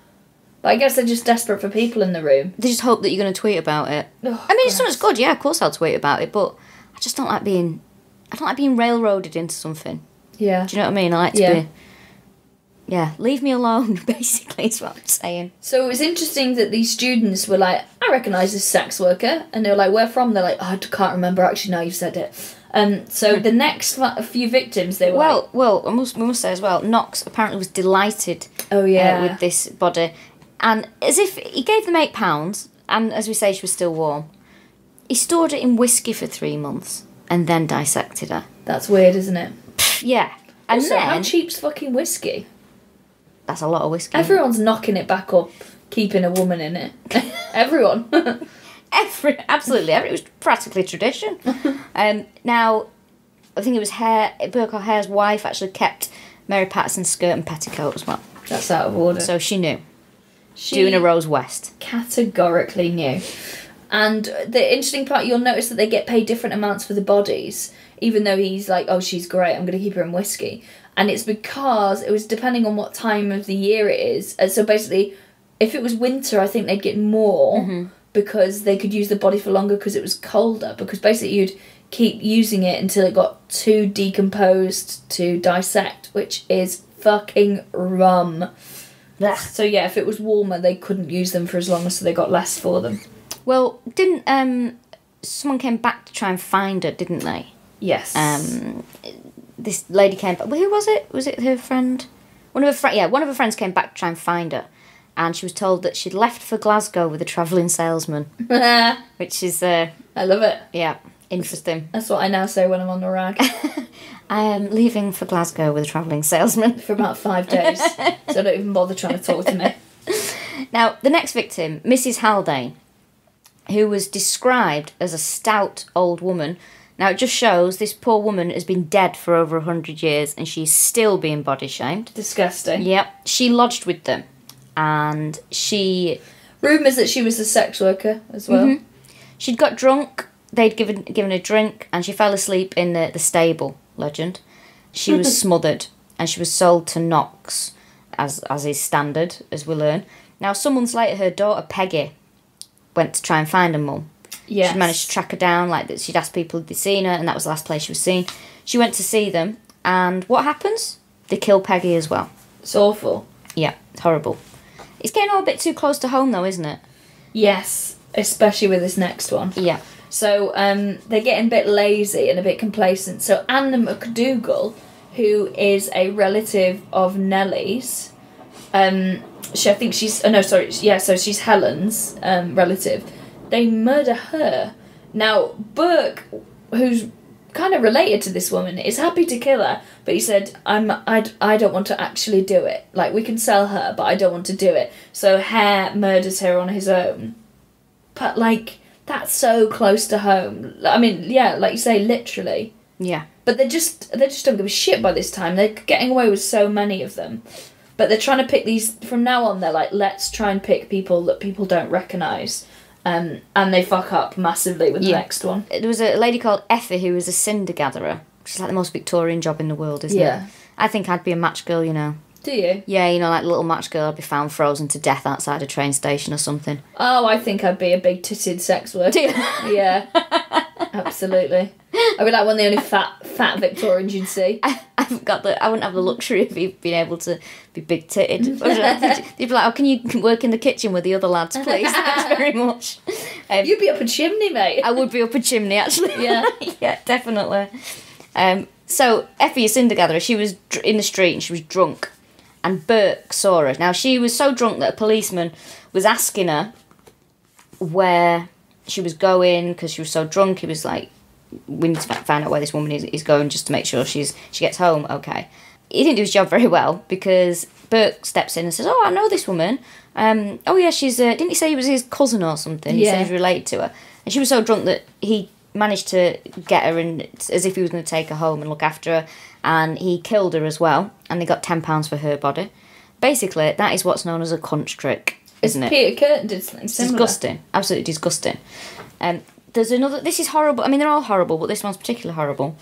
But I guess they're just desperate for people in the room. They just hope that you're going to tweet about it. Oh, I mean, it's gross. something good, yeah. Of course, I'll tweet about it, but I just don't like being. I don't like being railroaded into something. Yeah. Do you know what I mean? I like to Yeah. be. Yeah, leave me alone. [laughs] Basically, is what I'm saying. So it was interesting that these students were like, I recognise this sex worker. And they were like, where from? They're like, oh, I can't remember. Actually, now you've said it. Um, so the next few victims, they were Well, like, well, I must, we must say as well. Knox apparently was delighted oh, uh, yeah. with this body, and as if he gave them eight pounds, and as we say, she was still warm. He stored it in whiskey for three months and then dissected her. That's weird, isn't it? Yeah, and Also, how cheap's fucking whiskey? that's a lot of whiskey. Everyone's knocking it back up, keeping a woman in it. [laughs] Everyone. [laughs] Every, absolutely, every, it was practically tradition. [laughs] um, now, I think it was Hare, Burke Hare's wife actually kept Mary Patterson's skirt and petticoat as well, That's out of order. so she knew. She Doing a Rose West. categorically knew. And the interesting part, you'll notice that they get paid different amounts for the bodies, even though he's like, oh, she's great, I'm going to keep her in whiskey. And it's because it was depending on what time of the year it is. And so basically, if it was winter, I think they'd get more mm-hmm. because they could use the body for longer because it was colder. Because basically, you'd keep using it until it got too decomposed to dissect, which is fucking rum. So yeah, if it was warmer, they couldn't use them for as long as so they got less for them. Well, didn't um, someone came back to try and find her, didn't they? Yes. Um, this lady came back. Who was it? Was it her friend? One of her friends. Yeah, one of her friends came back to try and find her, and she was told that she'd left for Glasgow with a travelling salesman, [laughs] which is uh, I love it. yeah, interesting. That's what I now say when I'm on the rag. [laughs] I am leaving for Glasgow with a travelling salesman. [laughs] For about five days. [laughs] so don't even bother trying to talk to me. Now, the next victim, Mrs. Haldane, who was described as a stout old woman. Now, it just shows this poor woman has been dead for over a hundred years and she's still being body shamed. Disgusting. Yep, she lodged with them and she Rumours that she was a sex worker as well. Mm-hmm. she'd got drunk. They'd given given a drink and she fell asleep in the, the stable. Legend. She was [laughs] smothered and she was sold to Knox, as as is standard, as we learn. Now, some months later, her daughter Peggy went to try and find her mum. Yes. She managed to track her down, like that. She'd asked people if they'd seen her, and that was the last place she was seen. She went to see them, and what happens? They kill Peggy as well. It's awful. Yeah, it's horrible. It's getting all a bit too close to home, though, isn't it? Yes, especially with this next one. Yeah. So um, they're getting a bit lazy and a bit complacent. So Anna McDougall, who is a relative of Nellie's, um, she I think she's oh no sorry yeah so she's Helen's um, relative. They murder her. Now Burke, who's kind of related to this woman, is happy to kill her, but he said I'm I I don't want to actually do it. Like we can sell her, but I don't want to do it. So Hare murders her on his own. But like that's so close to home. I mean, yeah, like you say, literally. Yeah. But they just they just don't give a shit by this time. They're getting away with so many of them. But they're trying to pick these from now on. They're like, let's try and pick people that people don't recognise, um, and they fuck up massively with the Yeah. next one. There was a lady called Effie who was a cinder gatherer, which is like the most Victorian job in the world, isn't Yeah. it? I think I'd be a match girl, you know. Do you? Yeah, you know, like little match girl, I'd be found frozen to death outside a train station or something. Oh, I think I'd be a big titted sex worker. [laughs] Yeah, absolutely. I'd be like one of the only fat fat Victorians you'd see. [laughs] I've got the. I wouldn't have the luxury of being able to be big titted. [laughs] They'd be like, "Oh, can you work in the kitchen with the other lads, please?" Thanks very much. Um, You'd be up a chimney, mate. I would be up a chimney, actually. Yeah. yeah, definitely. Um, so Effie, a cinder gatherer, she was dr- in the street and she was drunk, and Burke saw her. Now she was so drunk that a policeman was asking her where she was going because she was so drunk. He was like, "We need to find out where this woman is, is going just to make sure she's she gets home okay." He didn't do his job [laughs] very well because Burke steps in and says, "Oh, I know this woman. Um, oh yeah, she's. Uh, didn't he say he was his cousin or something? He said Yeah. he's related to her." And she was so drunk that he managed to get her and as if he was going to take her home and look after her, and he killed her as well. And they got ten pounds for her body. Basically, that is what's known as a cunt trick, isn't it? Peter Kürten did something It's similar. disgusting. Absolutely disgusting. Um, there's another. This is horrible. I mean, they're all horrible, but this one's particularly horrible.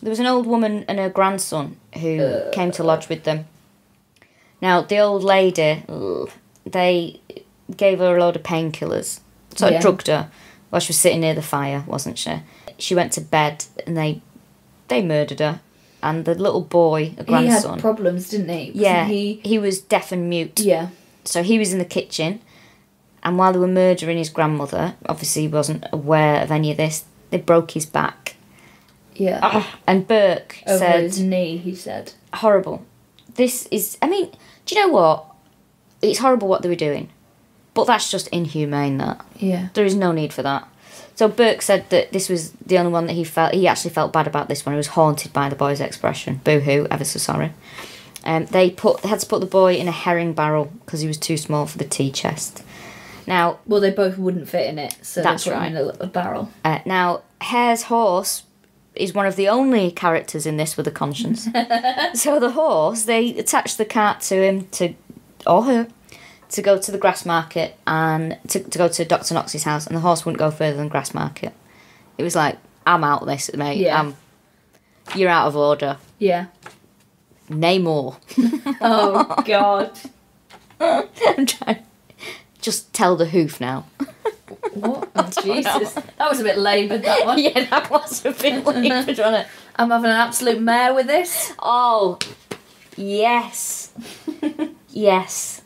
There was an old woman and her grandson who came to lodge with them. Now, the old lady, they gave her a load of painkillers, sort of Yeah. drugged her while she was sitting near the fire, wasn't she? She went to bed and they they murdered her. And the little boy, a He grandson, had problems, didn't he? Wasn't yeah, He. he was deaf and mute. Yeah. So he was in the kitchen, and while they were murdering his grandmother, obviously he wasn't aware of any of this. They broke his back, Yeah. Ah, and Burke Over said, his knee, he said. "Horrible. This is. I mean, do you know what? It's horrible what they were doing, but that's just inhumane. That Yeah. there is no need for that." So Burke said that this was the only one that he felt. He actually felt bad about this one. He was haunted by the boy's expression. Boo hoo. Ever so sorry. Um, they put they had to put the boy in a herring barrel because he was too small for the tea chest. Now Well, they both wouldn't fit in it, so That's right. in a, little barrel. Uh, now, Hare's horse is one of the only characters in this with a conscience. [laughs] so the horse, they attached the cart to him to, or her, to go to the Grassmarket and to, to go to Dr. Knox's house, and the horse wouldn't go further than Grassmarket. It was like, I'm out this, mate. Yeah. Um, you're out of order. Yeah. Nay more. [laughs] Oh God. [laughs] I'm trying. Just tell the hoof now. What? [laughs] Oh, Jesus. That was a bit laboured. That one. yeah, that was a bit late, wasn't it? I'm having an absolute mare with this. Oh, yes. yes.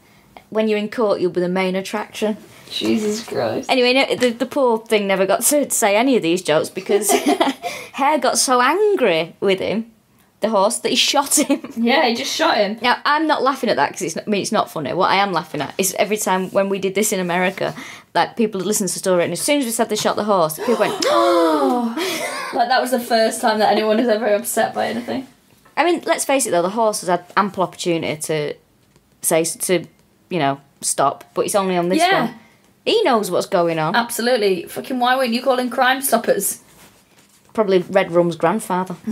When you're in court, you'll be the main attraction. Jesus Christ. Anyway, no, the, the poor thing never got to say any of these jokes because [laughs] Hare got so angry with him the horse that he shot him. Yeah, he just shot him. Now, I'm not laughing at that because it's not, I mean, it's not funny. What I am laughing at is every time when we did this in America, like people would listen to the story, and as soon as we said they shot the horse, people went, [gasps] oh! Like that was the first time that anyone was ever upset by anything. I mean, let's face it though, the horse has had ample opportunity to say, to, you know, stop, but it's only on this Yeah. one. He knows what's going on. Absolutely. Fucking why weren't you calling Crime Stoppers? Probably Red Rum's grandfather. [laughs]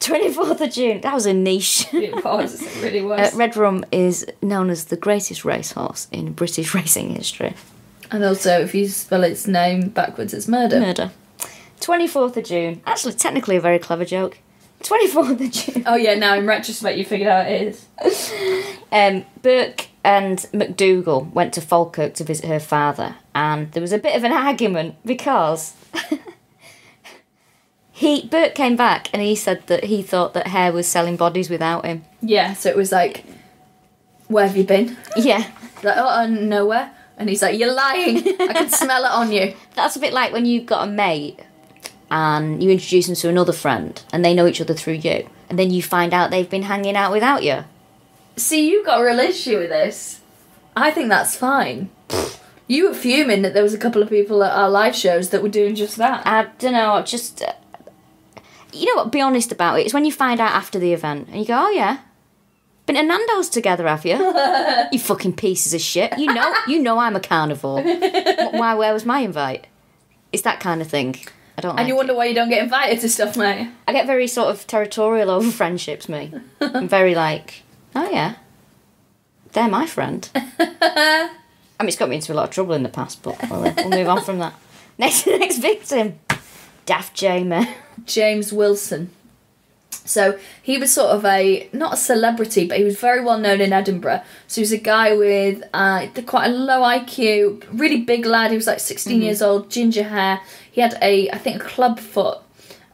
24th of June, that was a niche. [laughs] It was. It really Uh, was. Red Rum is known as the greatest racehorse in British [laughs] racing history. and also, if you spell its name backwards, it's murder. Murder. 24th of June. Actually, technically a very clever joke. 24th of June. Oh yeah, now in retrospect, you figured out it is. Um, Burke and McDougal went to Falkirk to visit her father, and there was a bit of an argument because [laughs] he Burke came back and he said that he thought that Hare was selling bodies without him. Yeah, so it was like, where have you been? [laughs] Yeah, Like, oh, uh, nowhere. And he's like, you're lying. I can [laughs] smell it on you. that's a bit like when you've got a mate and you introduce them to another friend, and they know each other through you, and then you find out they've been hanging out without you. See, you got a real issue with this. I think that's fine. You were fuming that there was a couple of people at our live shows that were doing just that. I don't know, just. Uh, you know what, be honest about it. It's when you find out after the event and you go, oh yeah. Been to Nando's together, have you? [laughs] you fucking pieces of shit. You know you know I'm a carnivore. [laughs] Why, where was my invite? It's that kind of thing. I don't And like you it. wonder why you don't get invited to stuff, mate. I get very sort of territorial over friendships, me. [laughs] I'm very like, oh yeah. They're my friend. [laughs] I mean, it's got me into a lot of trouble in the past, but we'll, we'll move on from that. [laughs] Next, next victim. Daft Jamie. James Wilson. So he was sort of a not a celebrity, but he was very well known in Edinburgh. So he was a guy with uh, quite a low IQ, really big lad. He was like 16 years old, ginger hair. He had a I think a club foot,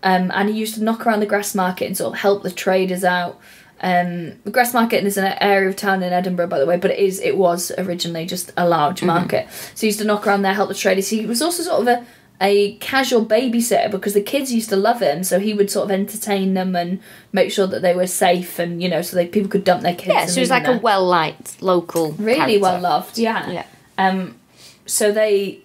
um, and he used to knock around the Grassmarket and sort of help the traders out. Um, the Grassmarket is an area of town in Edinburgh, by the way, but it is it was originally just a large market. So he used to knock around there, help the traders. He was also sort of a a casual babysitter because the kids used to love him, so he would sort of entertain them and make sure that they were safe and you know so they people could dump their kids. Yeah, so he was like a well liked local. really character. well loved. Yeah. Yeah. Um, so they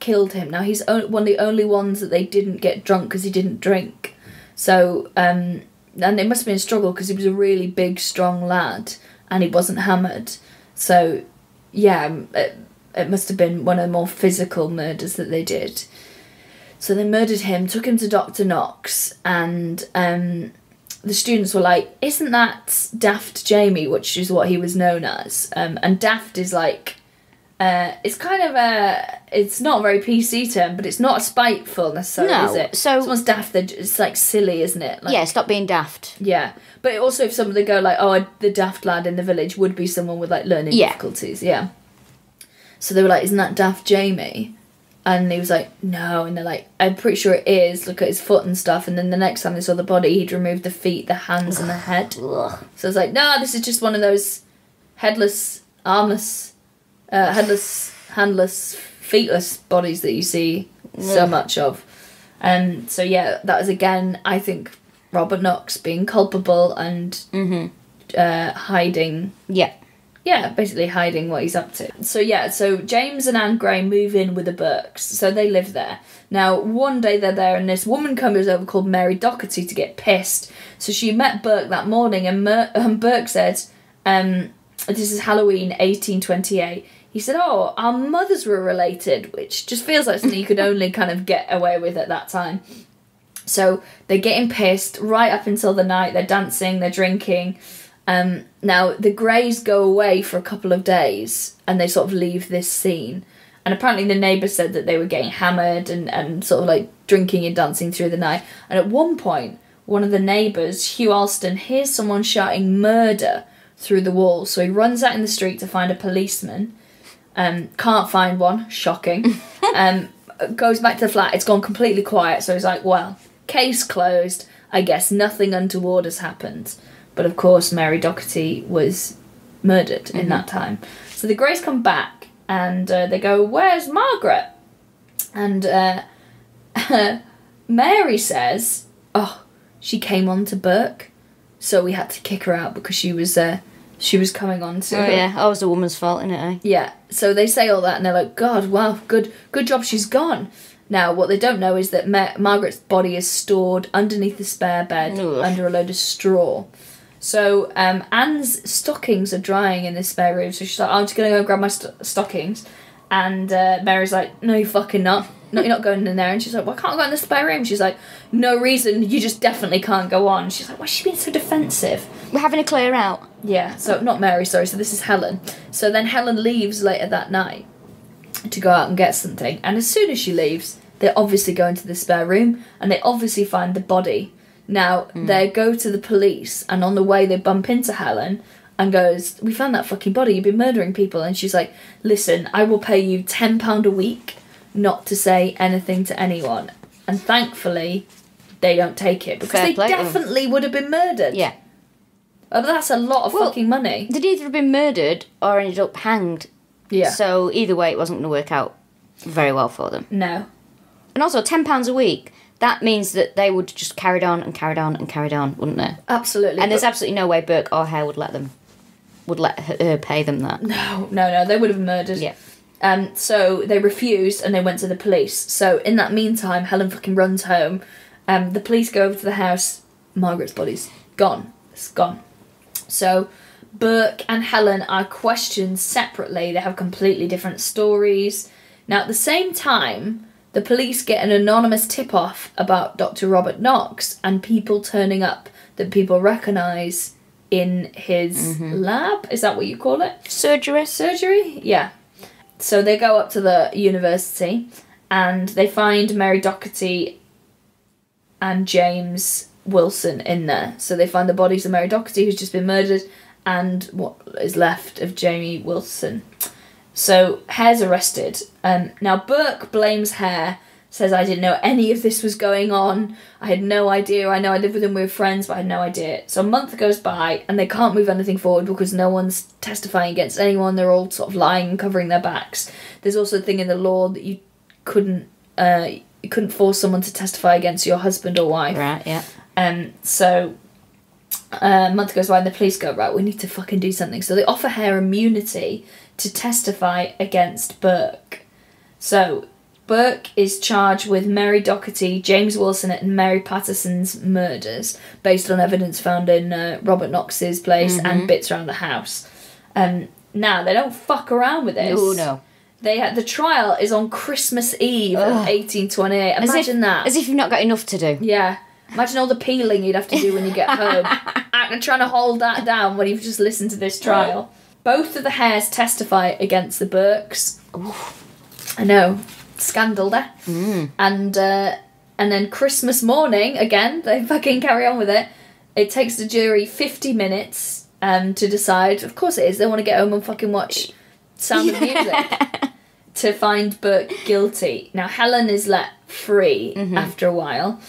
killed him. Now he's one of the only ones that they didn't get drunk because he didn't drink. So um, and it must have been a struggle because he was a really big, strong lad and he wasn't hammered. So yeah, um, it, it must have been one of the more physical murders that they did. So they murdered him, took him to Dr. Knox, and um, the students were like, Isn't that Daft Jamie, which is what he was known as? Um, and Daft is like, uh, it's kind of a, it's not a very PC term, but it's not spiteful necessarily, No, is it? so- Someone's daft, they're- it's like silly, isn't it? Like, Yeah, stop being daft. yeah, but also if somebody go like, oh, the daft lad in the village would be someone with like learning Yeah. difficulties, yeah. So they were like, isn't that Daft Jamie? And he was like, no. And they're like, I'm pretty sure it is. Look at his foot and stuff. And then the next time they saw the body, he'd removed the feet, the hands, and the head. So it's like, no, this is just one of those headless, armless, uh, headless, handless, feetless bodies that you see so much of. And so yeah, that was again, I think, Robert Knox being culpable and Mhm. uh, hiding. Yeah. Yeah, basically hiding what he's up to. So yeah, so James and Anne Gray move in with the Burkes, so they live there. Now one day they're there, and this woman comes over called Mary Doherty to get pissed. So she met Burke that morning, and, Mer- [laughs] and Burke said, um, "This is Halloween, 1828." He said, "Oh, our mothers were related," which just feels like something you could only kind of get away with at that time. So they're getting pissed right up until the night. They're dancing, they're drinking. Um, now the Grays go away for a couple of days and they sort of leave this scene. And apparently the neighbours said that they were getting hammered and, and sort of like drinking and dancing through the night. And at one point, one of the neighbours, Hugh Alston, hears someone shouting murder through the wall. So he runs out in the street to find a policeman. Um, can't find one, shocking. [laughs] um, goes back to the flat, it's gone completely quiet. So he's like, well, case closed. I guess nothing untoward has happened. But of course, Mary Doherty was murdered in that time. So the Grays come back and uh, they go, Where's Margaret? And uh, [laughs] Mary says, Oh, she came on to Burke, so we had to kick her out because she was uh, she was coming on to. Oh yeah, it was the woman's fault, isn't it? Eh? Yeah. So they say all that, and they're like, "God, wow, good, good job, she's gone." Now, what they don't know is that Ma- Margaret's body is stored underneath the spare bed Ugh. under a load of straw. So um, Anne's stockings are drying in the spare room, so she's like, "I'm just gonna go grab my st- stockings," and uh, Mary's like, "No, you fucking not." No, you're not going in there. And she's like, Why can't I go in the spare room? She's like, No reason, you just definitely can't go on. She's like, Why's she being so defensive? We're having a clear out. Yeah, so not Mary, sorry, so this is Helen. So then Helen leaves later that night to go out and get something, and as soon as she leaves, they obviously go into the spare room and they obviously find the body. Now, hmm. they go to the police, and on the way, they bump into Helen and goes, We found that fucking body, you've been murdering people. And she's like, Listen, I will pay you £10 a week not to say anything to anyone. And thankfully, they don't take it because Fair they play definitely would have been murdered. Yeah. Uh, But that's a lot of Well, fucking money. They'd either have been murdered or ended up hanged. Yeah. So either way, it wasn't going to work out very well for them. no. And also, ten pounds a week. That means that they would just carried on and carried on and carried on, wouldn't they? Absolutely. And there's but- absolutely no way Burke or Hare would let them, would let her, her pay them that. no, no, no. They would have murdered. Yeah. Um. So they refused, and they went to the police. So in that meantime, Helen fucking runs home. Um. The police go over to the house. Margaret's body's gone. It's gone. So Burke and Helen are questioned separately. They have completely different stories. Now, at the same time, the police get an anonymous tip off about Dr. Robert Knox and people turning up that people recognise in his mm-hmm. lab. Is that what you call it? Surgery. Surgery? Yeah. So they go up to the university and they find Mary Doherty and James Wilson in there. So they find the bodies of Mary Doherty, who's just been murdered, and what is left of Jamie Wilson. So Hare's arrested. Um, now Burke blames Hare, says I didn't know any of this was going on. I had no idea. I know I lived with him, we were friends, but I had no idea. So a month goes by and they can't move anything forward because no one's testifying against anyone. They're all sort of lying and covering their backs. There's also a thing in the law that you couldn't uh, you couldn't force someone to testify against your husband or wife. Right. Yeah. Um, so uh, a month goes by and the police go, right, we need to fucking do something. So they offer her immunity to testify against Burke. So Burke is charged with Mary Doherty, James Wilson, and Mary Patterson's murders based on evidence found in uh, Robert Knox's place and bits around the house. Um, now they don't fuck around with this. Oh no. They had, the trial is on Christmas Eve of Ugh. 1828. As Imagine if, that. As if you've not got enough to do. Yeah. Imagine all the peeling you'd have to do when you get home. [laughs] After trying to hold that down when you've just listened to this trial. Both of the Hares testify against the Burkes. I know. Scandal there. And uh, and then Christmas morning, again, they fucking carry on with it. It takes the jury 50 minutes um, to decide. Of course it is. They want to get home and fucking watch Sound of Music [laughs] to find Burke guilty. Now Helen is let free after a while,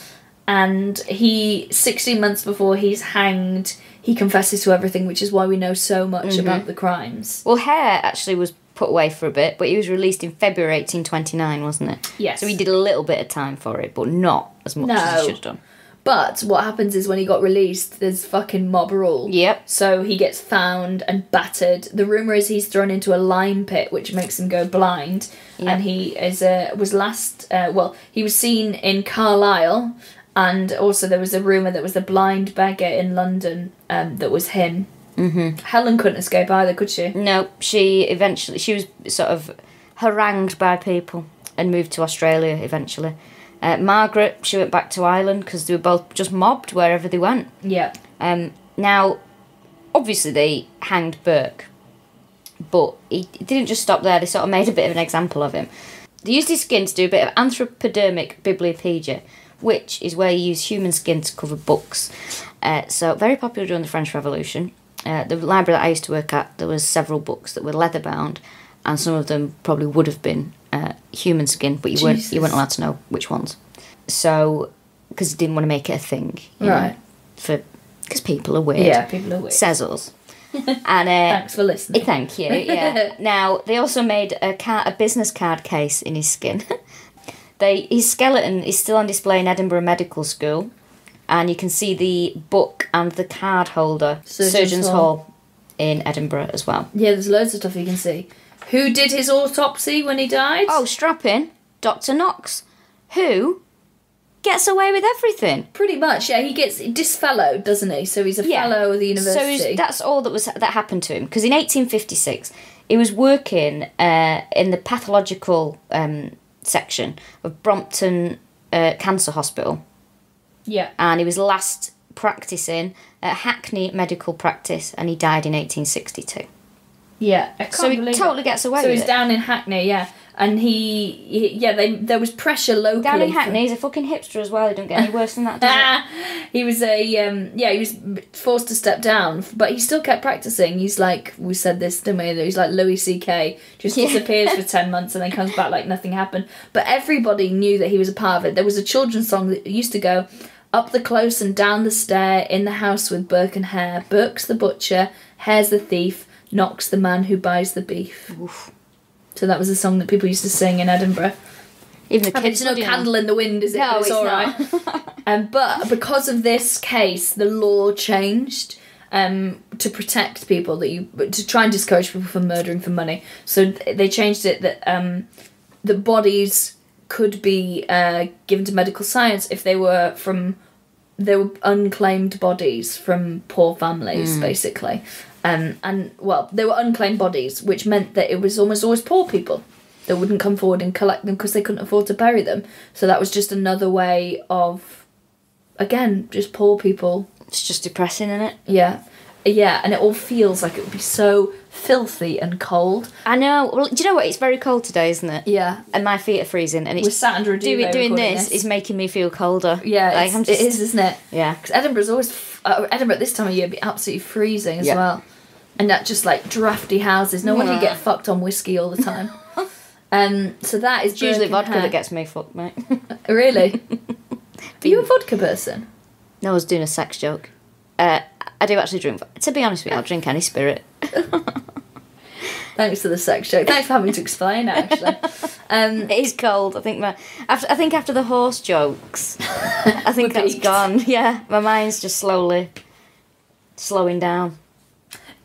and he 16 months before he's hanged, he confesses to everything, which is why we know so much about the crimes. Well, Hare actually was put away for a bit, but he was released in February 1829, wasn't it? Yes. So he did a little bit of time for it, but not as much as he should have done. But what happens is when he got released, there's fucking mob rule. Yep. So he gets found and battered. The rumor is he's thrown into a lime pit, which makes him go blind. Yeah. And he is uh, was last. Uh, well, he was seen in Carlisle, and also there was a rumor that was the blind beggar in London um, that was him. Mm-hmm. Helen couldn't escape either, could she? No, she eventually she was sort of harangued by people and moved to Australia eventually. Uh, Margaret, she went back to Ireland because they were both just mobbed wherever they went. Yeah. Um, now, obviously they hanged Burke, but he, he didn't just stop there. They sort of made a bit of an example of him. They used his skin to do a bit of anthropodermic bibliopegy, which is where you use human skin to cover books. Uh, so very popular during the French Revolution. Uh, the library that I used to work at, there was several books that were leather bound, and some of them probably would have been uh, human skin, but you weren't you weren't allowed to know which ones. So, because he didn't want to make it a thing, you know, Right. for because people are weird. Yeah, people are weird. Says us. [laughs] and uh, Thanks for listening. Thank you. Yeah. [laughs] now they also made a car- a business card case in his skin. [laughs] they his skeleton is still on display in Edinburgh Medical School, and you can see the book and the card holder, Surgeons Surgeons, Hall. Hall. in Edinburgh as well. Yeah, there's loads of stuff you can see. Who did his autopsy when he died? Oh, strap in, Dr. Knox, who gets away with everything. pretty much. Yeah, he gets disfellowed, doesn't he? So he's a fellow of the So university. he's- that's all that was that happened to him because in 1856 he was working uh, in the pathological um, section of Brompton uh, Cancer Hospital, yeah. and he was last practicing at Hackney Medical Practice, and he died in 1862. Yeah. So he totally it. gets away So he's it. down in Hackney, yeah. And he, he yeah, they there was pressure locally. Down in Hackney, he's a fucking hipster as well. He don't get any worse than that, does [laughs] he was a um, yeah he was forced to step down but he still kept practicing he's like we said this didn't we he's like louis ck just Yeah. disappears for [laughs] 10 months and then comes back like nothing happened but everybody knew that he was a part of it there was a children's song that used to go up the close and down the stair in the house with burke and hare burke's the butcher hare's the thief Knox the man who buys the beef so that was a song that people used to sing in edinburgh Even the kids. it's no candle in the wind, is it? No, it's, it's all not. [laughs] um, but because of this case, the law changed um, to protect people that you to try and discourage people from murdering for money. So they changed it that um, the bodies could be uh, given to medical science if they were from they were unclaimed bodies from poor families, basically. Um, and well, they were unclaimed bodies, which meant that it was almost always poor people that wouldn't come forward and collect them because they couldn't afford to bury them. So that was just another way of, again, just poor people. It's just depressing, isn't it? Yeah, yeah, and it all feels like it would be so filthy and cold. I know. Well, do you know what? It's very cold today, isn't it? Yeah, And my feet are freezing, and it's we're sat under a doing doing recording this, is making me feel colder. Yeah, like I'm just it is, isn't it? yeah. Because Edinburgh's always uh, Edinburgh at this time of year be absolutely freezing as Yeah. well, and that just like drafty houses. No wonder you get fucked on whiskey all the time. [laughs] um, so that is It's usually vodka Hare. that gets me fucked, mate. [laughs] Really? [laughs] Are you a vodka person? no, I was doing a sex joke. Uh, I do actually drink. To be honest with you, I'll drink any spirit. Thanks for the sex joke. Thanks for having to explain. Actually, [laughs] um, It is cold. I think my after I think after the horse jokes, I think [laughs] that's peaked. gone. Yeah, my mind's just slowly slowing down.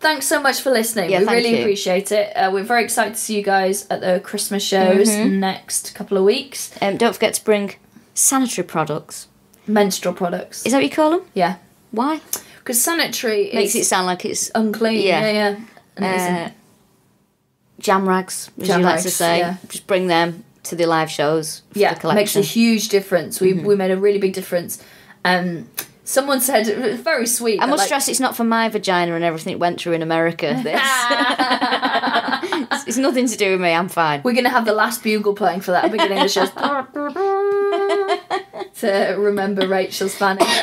thanks so much for listening. Yeah, we really you. appreciate it. Uh, we're very excited to see you guys at the Christmas shows Mm-hmm. next couple of weeks. Um, don't forget to bring sanitary products. Menstrual products. Is that what you call them? yeah, Why? because sanitary Makes it sound like it's unclean. Yeah, Yeah. yeah. And it isn't. uh, jam rags, as Jam you like to say. yeah. Just bring them to the live shows. For yeah, the collection. makes a huge difference. We Mm-hmm. we made a really big difference. Um, someone said [laughs] very sweet. I must like, stress it's not for my vagina and everything it went through in America. [laughs] This. [laughs] it's, it's nothing to do with me. I'm fine. We're gonna have the last bugle playing for that at the beginning of the show to remember Rachel's Fanny. [laughs]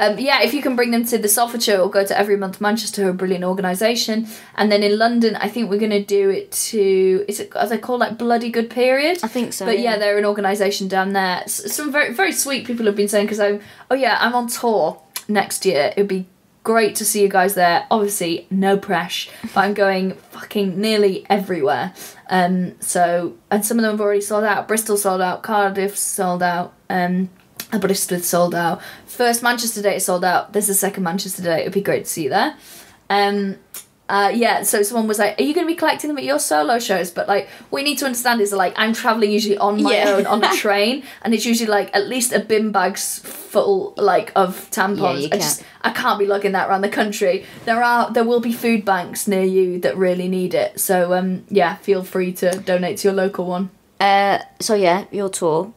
Um, yeah, if you can bring them to the Salford show or go to Every Month Manchester, a brilliant organisation. And then in London, I think we're gonna do it to is it are they called like Bloody Good Period? I think so. But yeah, they're an organisation down there. S- Some very very sweet people have been saying because I'm oh yeah I'm on tour next year. It'd be great to see you guys there. Obviously no press, but I'm going fucking nearly everywhere. Um, so and some of them have already sold out. Bristol sold out. Cardiff sold out. Um, Aberystwyth sold out. First Manchester date sold out. There's a second Manchester date. It'd be great to see you there. Um, uh, yeah, so someone was like, "Are you going to be collecting them at your solo shows?" But like, what you need to understand is like, I'm traveling usually on my Yeah. own on a [laughs] train, and it's usually like at least a bin bag's full like of tampons. you I can't. just I can't be lugging that around the country. There are there will be food banks near you that really need it. So um, yeah, feel free to donate to your local one. Uh, so yeah, your tour.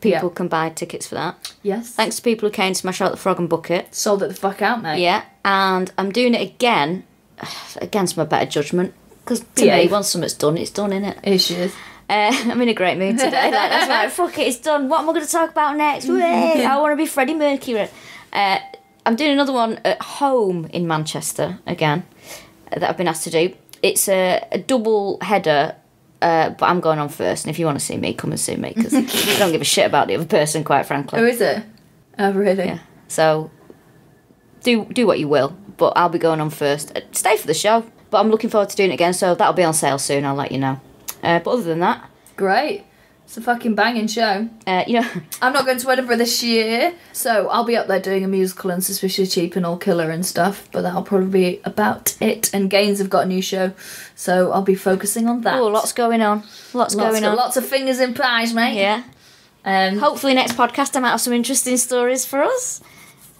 People Yeah. can buy tickets for that. Yes, Thanks to people who came to Smash Out the Frog and Bucket. sold it the fuck out, mate. Yeah, and I'm doing it again, [sighs] against my better judgment. Because to Yeah. me, once something's done, it's done, innit? She is. [laughs] Uh, I'm in a great mood today. Like, that's like, [laughs] fuck it, it's done. What am I going to talk about next? I want to be Freddie Mercury. Uh, I'm doing another one at home in Manchester again uh, that I've been asked to do. It's a, a double header, uh, but I'm going on first. And if you want to see me, come and see me because I don't give a shit about the other person, quite frankly. Oh, is it? Oh, really? Yeah. So do do what you will, but I'll be going on first. Uh, Stay for the show, but I'm looking forward to doing it again. So that'll be on sale soon. I'll let you know. Uh, but other than that, Great. It's a fucking banging show. Uh, you know, [laughs] I'm not going to Edinburgh this year, so I'll be up there doing a musical and Suspiciously Cheap and All Killer and stuff, but that'll probably be about it. And Gaines have got a new show, so I'll be focusing on that. oh, lots going on. Lots, Lots, going on. lots of fingers in pies, mate. Yeah. Um, Hopefully, next podcast I might have some interesting stories for us.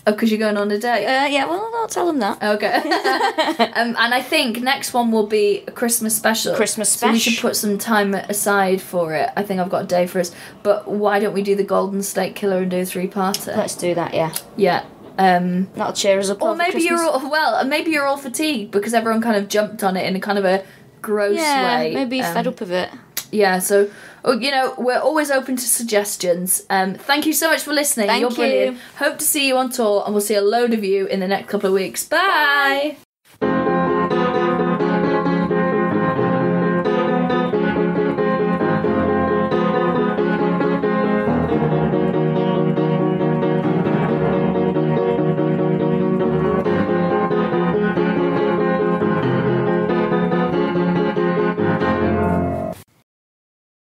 Oh, because you're going on a date. Uh, yeah, well, I'll tell them that. Okay. [laughs] um, and I think next one will be a Christmas special. Christmas So we should put some time aside for it. I think I've got a day for us. But why don't we do the Golden State Killer and do a three-parter? Let's do that, yeah. yeah. Um, That'll cheer us up. or maybe you're all well. Maybe you're all fatigued because everyone kind of jumped on it in a kind of a gross Yeah, way. maybe Um, fed up of it. Yeah. So, you know, we're always open to suggestions. Um, thank you so much for listening. Thank You're brilliant. you. Hope to see you on tour, and we'll see a load of you in the next couple of weeks. Bye.